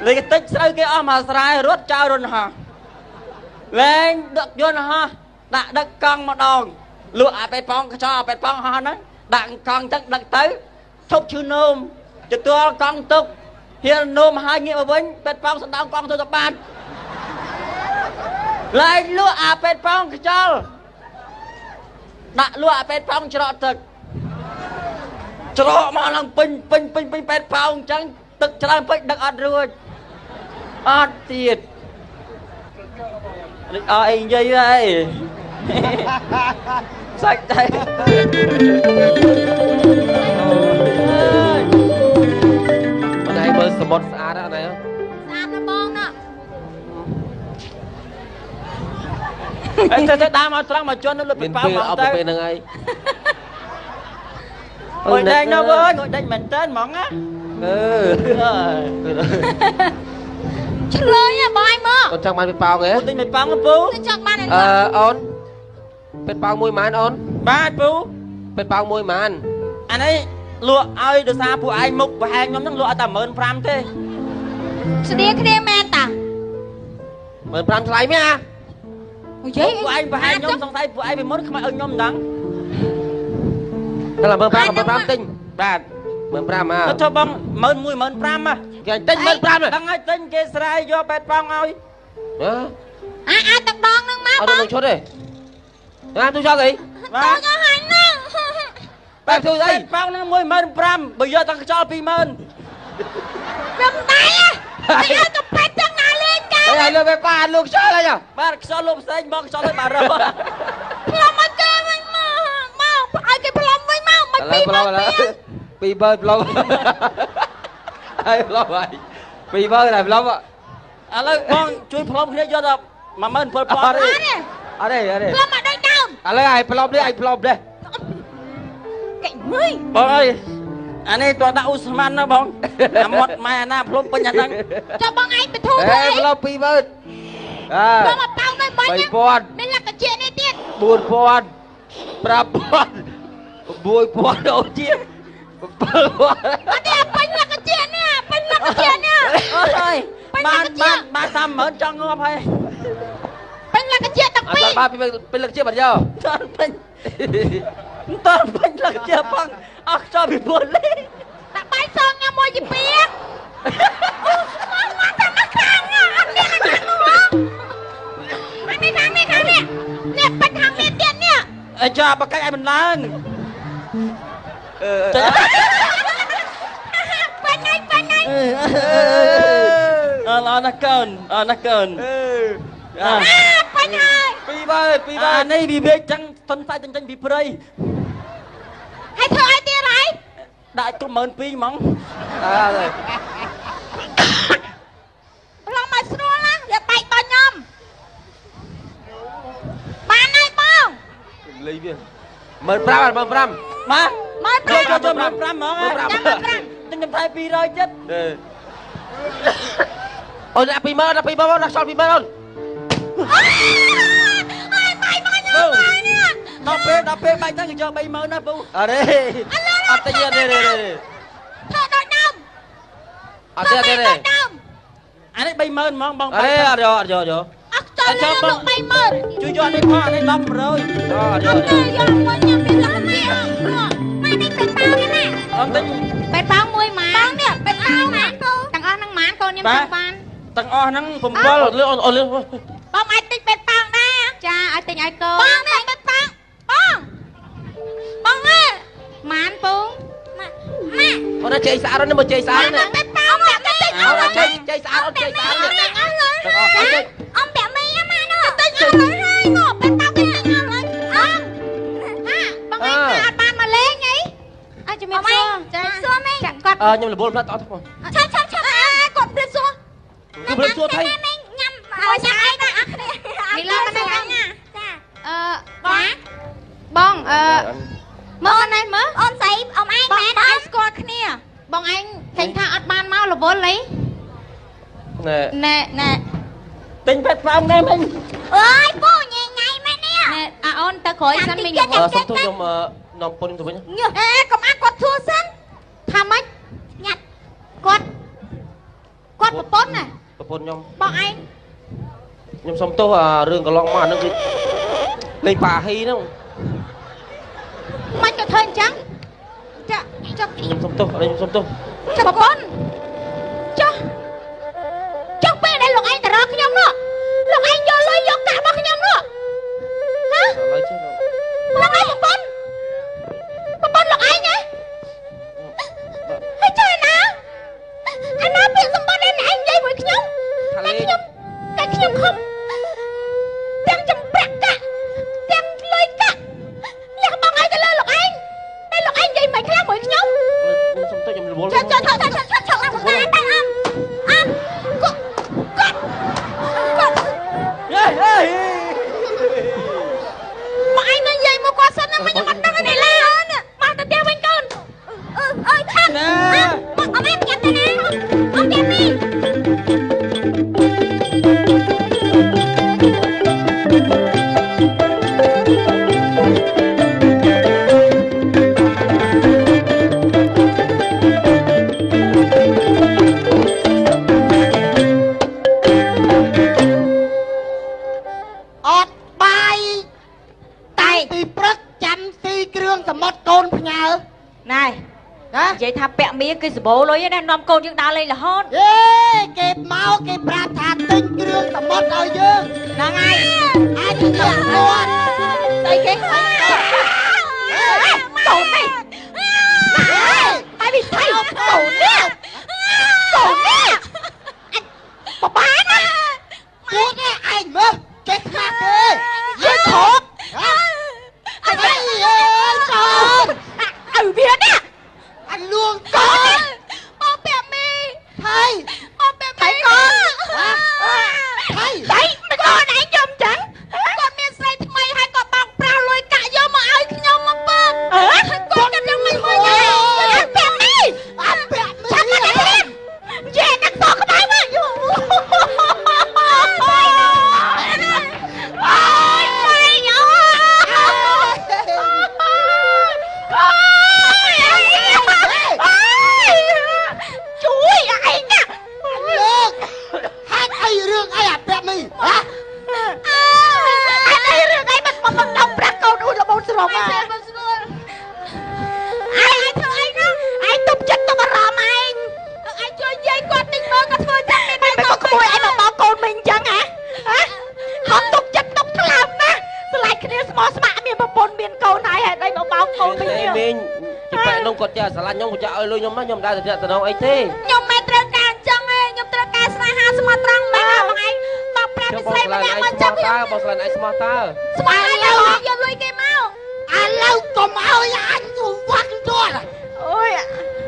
លេខតិចស្រូវគេអស់មកស្រែរត់ចោលរន្ធហោះលែងដឹកយន្តហោះ ដាក់ដឹកកង់ម្ដងលក់អាប៉ែប៉ងខ្ចោអាប៉ែប៉ងហោះហ្នឹងដាក់កង់ចឹងដឹកទៅឈប់ឈឺនោមទទួលកង់ទុកហ៊ាននោមហើយងាកមកវិញប៉ែប៉ងសណ្ដោងកង់ទៅទៅបានលែងលក់អាប៉ែប៉ងខ្ចោដាក់លក់អាប៉ែប៉ងច្រកទឹកច្រកមកឡើងពេញពេញពេញពេញពេតប៉ោងអញ្ចឹងទឹកច្រើនពេកដឹកអត់រួចអត់ទៀតនេះអើអីនិយាយហើយ សាច់តែអូយអូនឯងមើលសមុទ្រស្អាតអត់ឯងស្អាតណាស់បងណាអីទៅទៅដើមមកត្រង់មកជន់នៅលើមានប៉ោងពេលមកអត់ទៅពេលហ្នឹងហើយងុយដេញណាបងអើយងុយដេញមែនតើហ្មងណាអឺអើយឆ្លើយហ៎បងឯងមកអូនចង់បានពេលប៉ោងហ៎ទិញមិនប៉ោងពូទៅចង់បានឯអឺនោះអូន ពេលប៉ោងមួយម៉ានអូនបាទពូពេលប៉ោងមួយម៉ានអានេះលក់ឲ្យដោយសារពួកឯងមុខប្រហែលខ្ញុំហ្នឹងលក់ឲ្យតែ15000ទេស្តៀគ្នាមែនតា15000ថ្លៃមែនអាអូយយពួកឯងប្រហែលខ្ញុំសង្ស័យពួកឯងពីមុនខ្មៅឲ្យខ្ញុំមិនដឹងដល់15000 15000ទិញបាទ15000មកទៅចុះបង11000 15000ហ៎គេទិញ15000ដឹងហើយទិញគេស្រ័យយកបែតប៉ងឲ្យហ៎អាអាចទាំងដងនឹងមកអត់បងនឹងឈុតទេ ណាទូចោលអីបាតោទយកហាញ់ហ្នឹងបែបទូអីបែតប៉ងហ្នឹង15000បើយកតែខ្យល់20000រំដៃហ៎គេឲ្យទៅពេទ្យទាំងណាលេងចាអីឲ្យលើបែបប៉ាលោកខ្យល់អីហ៎បាទខ្យល់លោកផ្សេងមកខ្យល់ឲ្យបាទរកផ្លុំមកគេវិញមកមកឲ្យគេផ្លុំវិញមកមិនឥពីឡូវមកប្លុំឥឡូវពីរបើប្លុំហើយប្លុំហើយពីរបើតែប្លុំអត់ឥឡូវបងជួយផ្លុំគ្នាយកដល់17000អត់ទេទេអត់ទេអត់ទេផ្លុំមកដូចដើម ឥឡូវឲ្យប្លុំនេះឲ្យប្លុំនេះកែមើលបងអើយអានេះតោះដាក់អ៊ូស្មានណាបងអាមាត់ម៉ែអាណាផ្លុំពេញអាហ្នឹងចាំបងឯងបធូរអេទៅអីប្លុំពីរបើអើបងមកប៉ោងទៅបាញ់3000មានលក្ខជានេះទៀត4000 5000 6000អូជា7000អត់ទេបាញ់លក្ខជានេះបាញ់លក្ខជានេះអើយអើយបាបាញ់នតែបានជាបានតាម10000ចង់ងាប់ហើយបាញ់លក្ខជា ទាំងអពីរត់បានពីពីលឹកជាបាត់យោតន់ពេញតន់ពេញលក្ខជាបងអស់ចោលពីពុនលេងដាក់បាយសងញ៉ាំមួយជាពីរអូមកមកតាមមកខាងអត់មានខាងនោះខាងនេះខាងនេះខាងនេះនេះបាច់ខាងនេះទៀតនេះអើចាបកាច់ឲ្យមិនឡើងអឺចាបាញ់ឯងបាញ់ឯងអរណាកូនអរណាកូនអឺអាបាញ់ហើយ ពីរបើពីរបើអានេះវាវាចឹងទុនសាច់ចេញពីព្រៃហើយធ្វើឲ្យទៀតហើយដាក់គ្រប់12000ហ្មងអើហើយឡងមកស្រួលណាយកបែកដល់ខ្ញុំបានហើយបងលីវា15000អត់15000មកមកយកប្រាំយកយកមក5ហ្មងមក5ចាំមក5ទិញខ្ញុំថៃ200ចិត្តអឺអូនដាក់ពីមើលដាក់ពីមើលដាក់ខ្យល់ពីមើលអូនហើយ បាយមកខ្ញុំបាយនេះដល់ពេលដល់ពេលបាច់ទៅគេយក30000ណាពូអរេអត់ទេអត់ទេធ្វើដូចដើមអត់ទេអត់ទេធ្វើដូចដើមអានេះ30000ហ្មងបងអរេអត់យកអត់យកយកអស់ចោលលើលោក30000ជួយយកនេះផងអានេះ10%អត់យកអត់ទេយកមកញ៉ាំពីលក្ខជាមកនេះពេតប៉ោងណាអត់ទិញពេតប៉ោងមួយម៉ាបងនេះពេតប៉ោងណាទាំងអស់នឹងម៉ានកូនខ្ញុំចង់បានទាំងអស់ហ្នឹងអត់លឿនអត់លឿនបងអាចទិញពេតប៉ោងដែរ ចាឲ្យទិញឲ្យកូនបងនេះពេតប៉ោងបងបងអើម៉ានពូម៉ាម៉ាអូនជ័យស្អាតនេះមើលជ័យស្អាតនេះពេតប៉ោងតែទិញអអូស់នជ័យជ័យស្អាតអូនជ័យស្អាតនេះទាំងអស់លើទាំងអស់អូនជ័យអំពាក់មីម៉ានោះទិញអស់លើហើយនោះពេតប៉ោងគេទិញអស់លើអងហាបងឯងអត់បានមកលេងអីអើជំរាបសួរចាសួរមីចាគាត់អឺខ្ញុំរវល់ផ្លាត់អត់ផងឆាប់ឆាប់ឆាប់គាត់ព្រឹកសួរគឺផ្លាត់សួរថៃ មួយញ៉ាំអីបងអរគ្នានេះឡើងណាចាអឺបងបងអឺមើលណៃមើលអូនស្អីអ៊ំឯងមែនអត់ស្គាល់គ្នា បងឯងចេញថាអត់បានមករវល់អីណែណែទិញពេទ្យផ្អឹមណែមិញអើយពូញ៉ៃញ៉ៃមែននេះណែអាអូនទៅក្រោយសិនមិញសុំទោសខ្ញុំនាំពុនទៅវិញអេកុំអាគាត់ធួសិនថាម៉េចញាត់គាត់គាត់ប្រពន្ធណាប្រពន្ធខ្ញុំបងឯង ខ្ញុំសុំទោសអារឿងកន្លងមកអាហ្នឹងគឺលេងប៉ាហ៊ីហ្នឹងមិនក៏ធ្វើអញ្ចឹងចាចាខ្ញុំសុំទោសខ្ញុំសុំទោសចាប្រ នាំកូនយើងដើរលេងរហូត ស្មោះហើយយកយកលុយគេមកឥឡូវកុំឲ្យអញទៅវាក់ទាល់អូយ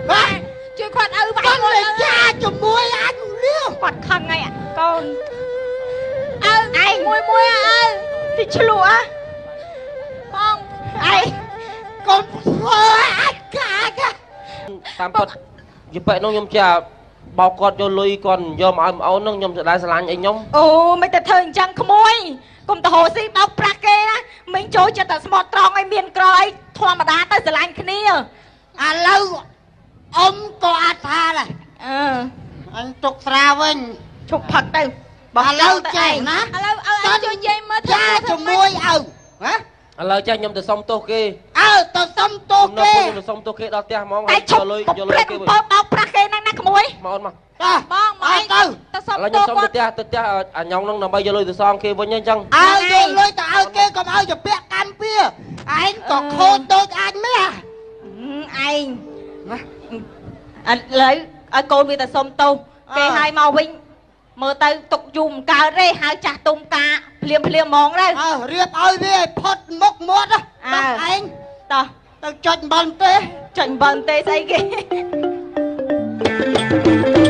បាទជួយគាត់ឪវាយគាត់គាត់លេចាជាមួយអញលៀវគាត់ខឹងហើយកូនឪឯងមួយមួយអើទីឆ្លក់ហ៎បងឯងកុំធ្វើឲ្យអញកាចណាតាមគាត់ជីប៉ែនោះខ្ញុំចាបោកគាត់យកលុយគាត់យកមកឲ្យមកអូនហ្នឹងខ្ញុំស្ដាយស្រឡាញ់អីខ្ញុំអូមិនទៅធ្វើអញ្ចឹងក្មួយ កុំទៅហោស៊ីបោកប្រាស់គេណាមិញចូលចិត្តតែស្មោះត្រង់ឲ្យមានក្រអីធម្មតាទៅស្រឡាញ់គ្នាឥឡូវអ៊ំក៏អត់ថាដែរអឺអញទុកស្រាវិញឈប់ផឹកទៅឥឡូវចេះណាឥឡូវឪឯងជួយយាយមើលចាជាមួយឪហ៎ ឥឡូវចាខ្ញុំទៅសុំទោសគេអើទៅសុំទោសខ្ញុំគេទៅសុំទោសគេដល់ផ្ទះហ្មងតែហើយឈយប់កលុយបំយកលុព្រឹយកគេបំពើបោកប្រាស់គេហ្នឹងណាក្មួយមកអូនមកចាបងមកអើឯងទៅទៅសុំឥឡូវទោខ្ញុំសសុំទៅគាត់ផ្ទះទៅផ្ទះអាញ៉ុងហ្នឹងដើម្បីយកលុយទៅសងគេវិញអញ្ចឹងអើយកលុយទៅឲ្យគេកុំឲ្យទៅពាក់កម្មពៀឯងក៏ខូចដូចអញមែនឯងឥឡូវឲ្យកូនវាទៅសុំទោសគេឲ្យមកវិញ មើលទៅទុកយូរមិនកើតទេហៅចាស់ទុំការភ្លាមភ្លាមហ្មងទៅអើរៀបឲ្យវាឲ្យផុតមុខមាត់ណាអើបាត់ឯងតោះទៅចុចបន់ទេចាញ់បានទេស្អីគេខ្ញុំ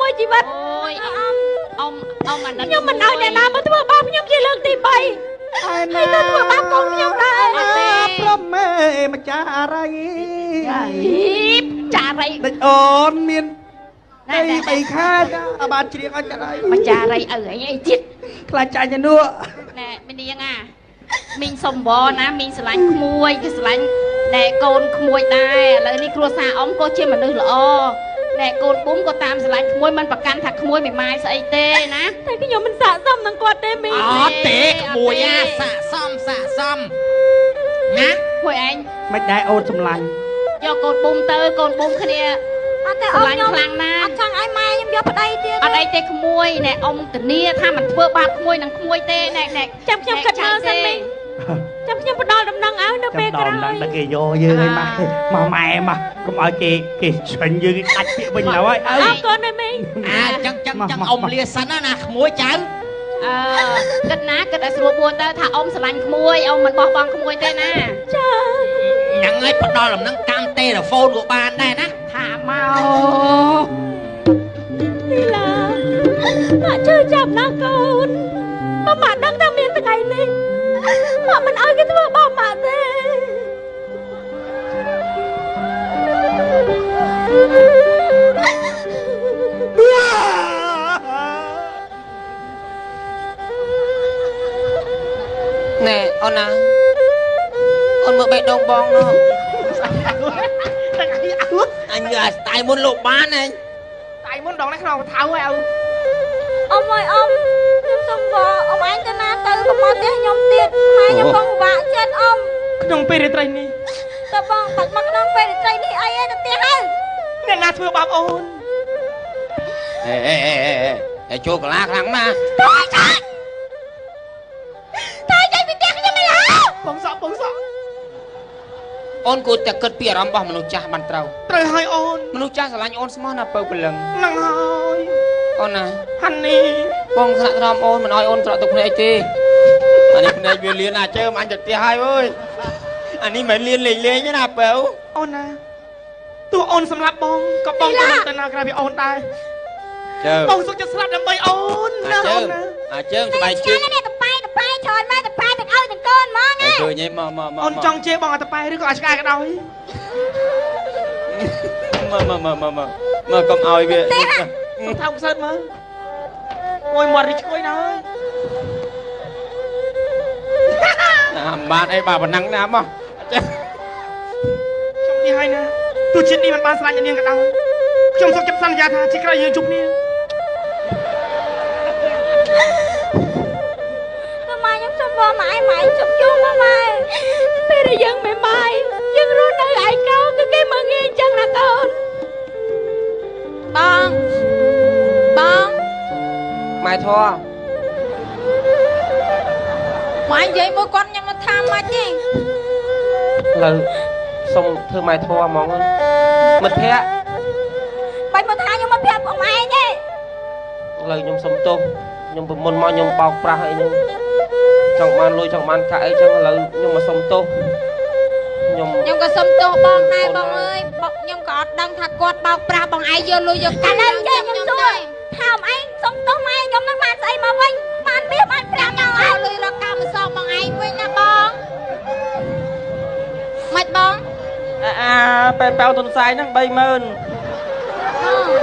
មួយជីវិតអូយអ៊ំអ៊ំអ៊ំអាណិតខ្ញុំមិនឲ្យអ្នកណាមកធ្វើបាបខ្ញុំជាលើកទី3ហើយទៅធ្វើបាបកូនខ្ញុំដែរអត់ទេព្រមមេម្ចាស់អរិយអីចារីដូចអូនមានណែដីណែបីខែណាបានច្រៀងអត់ចារៃមកចារីឪអីអីទៀតខ្លាចចាញ់ទៅនោះណែមីនាងអាមីងសំបណាមីងស្រឡាញ់ក្មួយគឺស្រឡាញ់ណែកូនក្មួយដែរឥឡូវនេះគ្រួសារអ៊ំក៏ជាមនុស្សល្អ ណែកូនបុំក៏តាមស្រឡាញ់ក្មួយមិនប្រកាន់ថាក្មួយមិនម៉ាយស្អីទេណាតែខ្ញុំមិនស័ក្តិសមនឹងគាត់ទេមីងអត់ទេក្មួយអាស័កសមស័កសមណាក្មួយឯងមិនដែរអូនសម្លាញ់យកកូនបុំទៅកូនបុំគ្នាអត់ទេស្រអស់ឡាញ់ខ្ញុំខ្លាំងណាស់អត់ចង់ឲ្យម៉ែខ្ញុំយកប្តីទៀតអត់អីទេក្មួយណែអ៊ំធានាថាមិនធ្វើបាបក្មួយនឹងក្មួយទេណែណែចាំខ្ញុំគិតមើលសិនមីង ចាំខ្ញុំផ្ដល់ដំណឹងឲ្យនៅពេលចាំក្រោដល់យដល់តែគេយកយើងឲ្យម៉ែមកម៉ែមកកុំឲ្យគេគេឆ្វេងយើងគេដាច់ពាក្យវិញហើយអើអរគុណណាមីងអាចឹងចឹងចឹងអ៊ំលាសិនណាណាក្មួយចៅអឺគិតណាគិតឲ្យស្រួលបួនទៅថាអ៊ំស្រឡាញ់ក្មួយអ៊ំមិនបោះបង់ក្មួយទេណាចាញ៉ាំងឲ្យផ្ដល់ដំណឹងកម្មទេរហ្វូនក៏បានដែរណាថាមកលីឡាម៉ាក់ជឿចាប់ណាកូនបើម៉ាក់ដឹងថាមានថ្ងៃនេះ ម៉ាក់មិនឲ្យគេធ្វើបាបម៉ាក់ទេណែអូនណាអូនមើលបេះដូងបងនោះតែអីអើអញអាស្ទាយមុនលោកបានហ៎តែមុនដងនេះក្នុងថៅហើយអើអ៊ំអើយអ៊ំខ្ញុំសុំវល់អ៊ំឯងទៅណា ទៅកុំមកផ្ទះខ្ញុំទៀតម៉ែខ្ញុំបងពិបាកចិត្តអ៊ំក្នុងពេលរាត្រីនេះតើបងបាច់មកក្នុងពេលរាត្រីនេះអីឯងទៅផ្ទះហើយអ្នកណាធ្វើបាបអូនអេអេអេអេចូលកលាខ្លាំងណាស់តើចាតើយាយពីផ្ទះខ្ញុំមិនឡើយបងសក់បងសក់អូនគួរតែគិតពីអារម្មណ៍របស់មនុស្សចាស់បានត្រូវត្រូវឲ្យអូនមនុស្សចាស់ស្រឡាញ់អូនស្មោះណាពៅព្រលឹងនឹងហើយអូនណាហាន់នេះបងស្នាក់ត្រមអូនមិនឲ្យអូនត្រកទុកភ្នែកទេ អានេះភ្នែកវាលៀនណាជើមអញទៅផ្ទះហើយអើយអានេះមិនលៀនលេងលេងទេណាពៅអូនណាទោះអូនសម្លាប់បងក៏បងក៏មិនទៅណាក្រៅពីអូនដែរជើមបងសុខចិត្តស្លាប់ដើម្បីអូនអាណាជើអូមនណាអាជើមស្បែកជើចាងនេះតប៉ែតប៉ែច្រើនមកតប៉ែទាំងឲ្យទាំងកូនហ្មងអើឃើញទេមកមកមកអូនចង់ជេរបងអត់តប៉ែឬក៏អាចឆ្កែក៏ដោយមកមកមកមកមកកុំឲ្យវាបងថៅខ្សើតមើលមួយមាត់រីឈ្ងុយណាស់ អាបានអីបាទប៉ុណ្ណឹងណាមកចាខ្ញុំនិយាយឲ្យណាទោះជាតិនេះមិនបានស្លាញ់អ្នកនាងក៏ដោយខ្ញុំសុខចិត្តសន្យាថាជាក្រោយយើងជួបគ្នាទៅម៉ែខ្ញុំសុំបងម៉ែម៉ែជប់យំមកម៉ែពេលដែលយើងមិនម៉ែយើងរស់នៅឯកោគឺគេមកងាយអញ្ចឹងណាកូនបងបងម៉ែធေါ်ម៉ែនិយាយមួយគាត់ ខ្ញុំមកថាម៉េចទេឥឡូវសុំធ្វើម៉ែធေါ်ហ្មងមិត្តភ័ក្តិបាច់មកថាខ្ញុំមកប្រាប់បងឯងទេឥឡូវខ្ញុំសុំទោសខ្ញុំប្រមុនមកខ្ញុំបោកប្រាស់អីហ្នឹងចង់បានលុយចង់បានកាក់អីចឹងឥឡូវខ្ញុំមកសុំទោសខ្ញុំខ្ញុំក៏សុំទោសបងដែរបងអើយបងខ្ញុំក៏អត់ដឹងថាគាត់បោកប្រាស់បងឯងយកលុយយកកាក់ឥឡូវចេះខ្ញុំសួរថាបងឯងសុំទោសម៉ែខ្ញុំនឹងបានស្អីមកវិញបានមាសបានប្រាក់មកឲ្យលុយរក អាអាបែបបែវទុនសាយហ្នឹង30000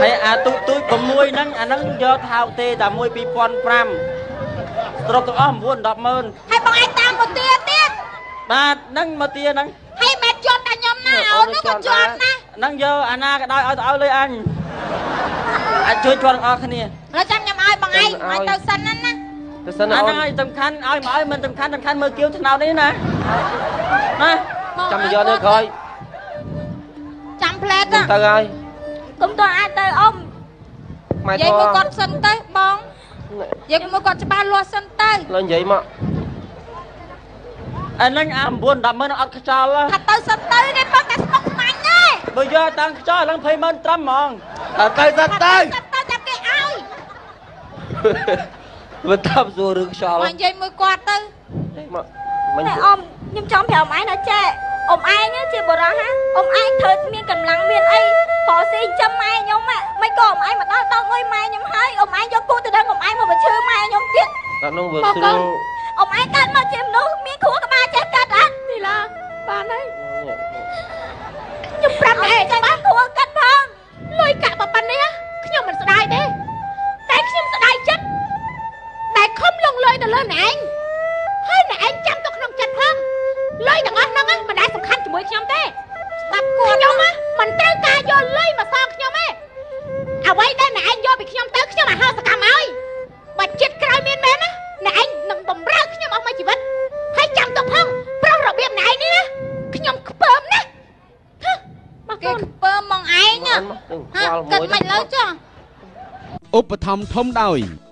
ហើយអាទូទូច6ហ្នឹងអាហ្នឹងយកថោកទេតែមួយ2500ស្រុកទាំងអស់9 100000ហើយបងឯងតាមមកទៀតទៀតបាទហ្នឹងមកទាហ្នឹងហើយមិនជាប់អូននោះក៏ជាប់ណាហ្នឹងយកអាណាក៏ដោយឲ្យទៅឲ្យលុយអញអាចជួយជន់ទាំងអស់គ្នាហើយចាំខ្ញុំឲ្យបងឯងឲ្យទៅសិនណាណាទៅសិនអាអូហ្នឹងនឲ្យសំខាន់ឲ្យមកឲ្យមិនសំខាន់សំខាន់មើលគៀវថ្នោតនេះណាណាចាំយកនៅក្រោយចាំផ្លែ តខ្ញុំទៅហើយកុំតន់អាចទៅអ៊ំម៉ែនិយាយធေါ်មួយគាត់សិនទៅបងនិយាយមួយគាត់ច្បាស់លាស់សិនទៅឡើយនិយាយមកអាហ្នឹងអា9 10ម៉ឺនអត់ខ្ចោលថាទៅសិនទៅគេពឹងតែស្មុកស្មាញ់ទេបើយកតាំងខ្ចោលឡើង20ម៉ឺនត្រឹមហ្មងទៅសិនទៅសិនទៅចាំគេឲ្យបើតាមសួររឿងខ្យល់មកនិយាយមួយគាត់ទៅមកមិញតែអ៊ំខ្ញុំចង់ប្រាប់អ៊ំឯងណាចេះ អ៊ំឯងជាបរិះណាអ៊ំឯងធ្វើមានកម្លាំងមានអីព្រោះស៊ីចាំម៉ែខ្ញុំហ่ะមិនក៏អ៊ំឯងមកដល់ដល់ងុយម៉ែខ្ញុំហើយអ៊ំឯងយកពូទៅដឹងអ៊ំឯងមកបញ្ឈឺម៉ែខ្ញុំទៀតដល់នោះវាមកស្កូរួនលអ៊ំឯងកើតមកជាមនុស្សមានខួរក្បាលចេះកាត់អត់នេះឡាបានហើយខ្ញុំប្រាប់ឯងចាំបានខួរកាត់ផងលុយកាក់ប៉ុណ្ណេះខ្ញុំមិនស្ដាយទេតែខ្ញុំស្ដាយចិត្តតែខំលងលុយទៅលើអ្នកឯងហើយអ្នកឯងចាំទៅក្នុងចិត្តផង លុយទាំងអស់ហ្នឹងមិនដែលសំខាន់ជាមួយខ្ញុំទេស្ដាប់គាត់ខ្ញុំមិនត្រូវការយកលុយមកសងខ្ញុំទេអ្វីដែលអ្នកឯងយកពីខ្ញុំទៅខ្ញុំអាហោសកម្មហើយបើចិត្តក្រោយមានមែនណាអ្នកឯងនឹងបំរើខ្ញុំអស់មួយជីវិតហើយចាំទុកផងប្រុសរបៀបអ្នកឯងនេះណាខ្ញុំខ្ពើមណាស់ហឹមកគេកូនខ្ពើមមកឯងមកហ่ะមកនឹងខ្វល់គិតមួយមិនលើចុះឧបត្ថម្ភធំដោយស្រា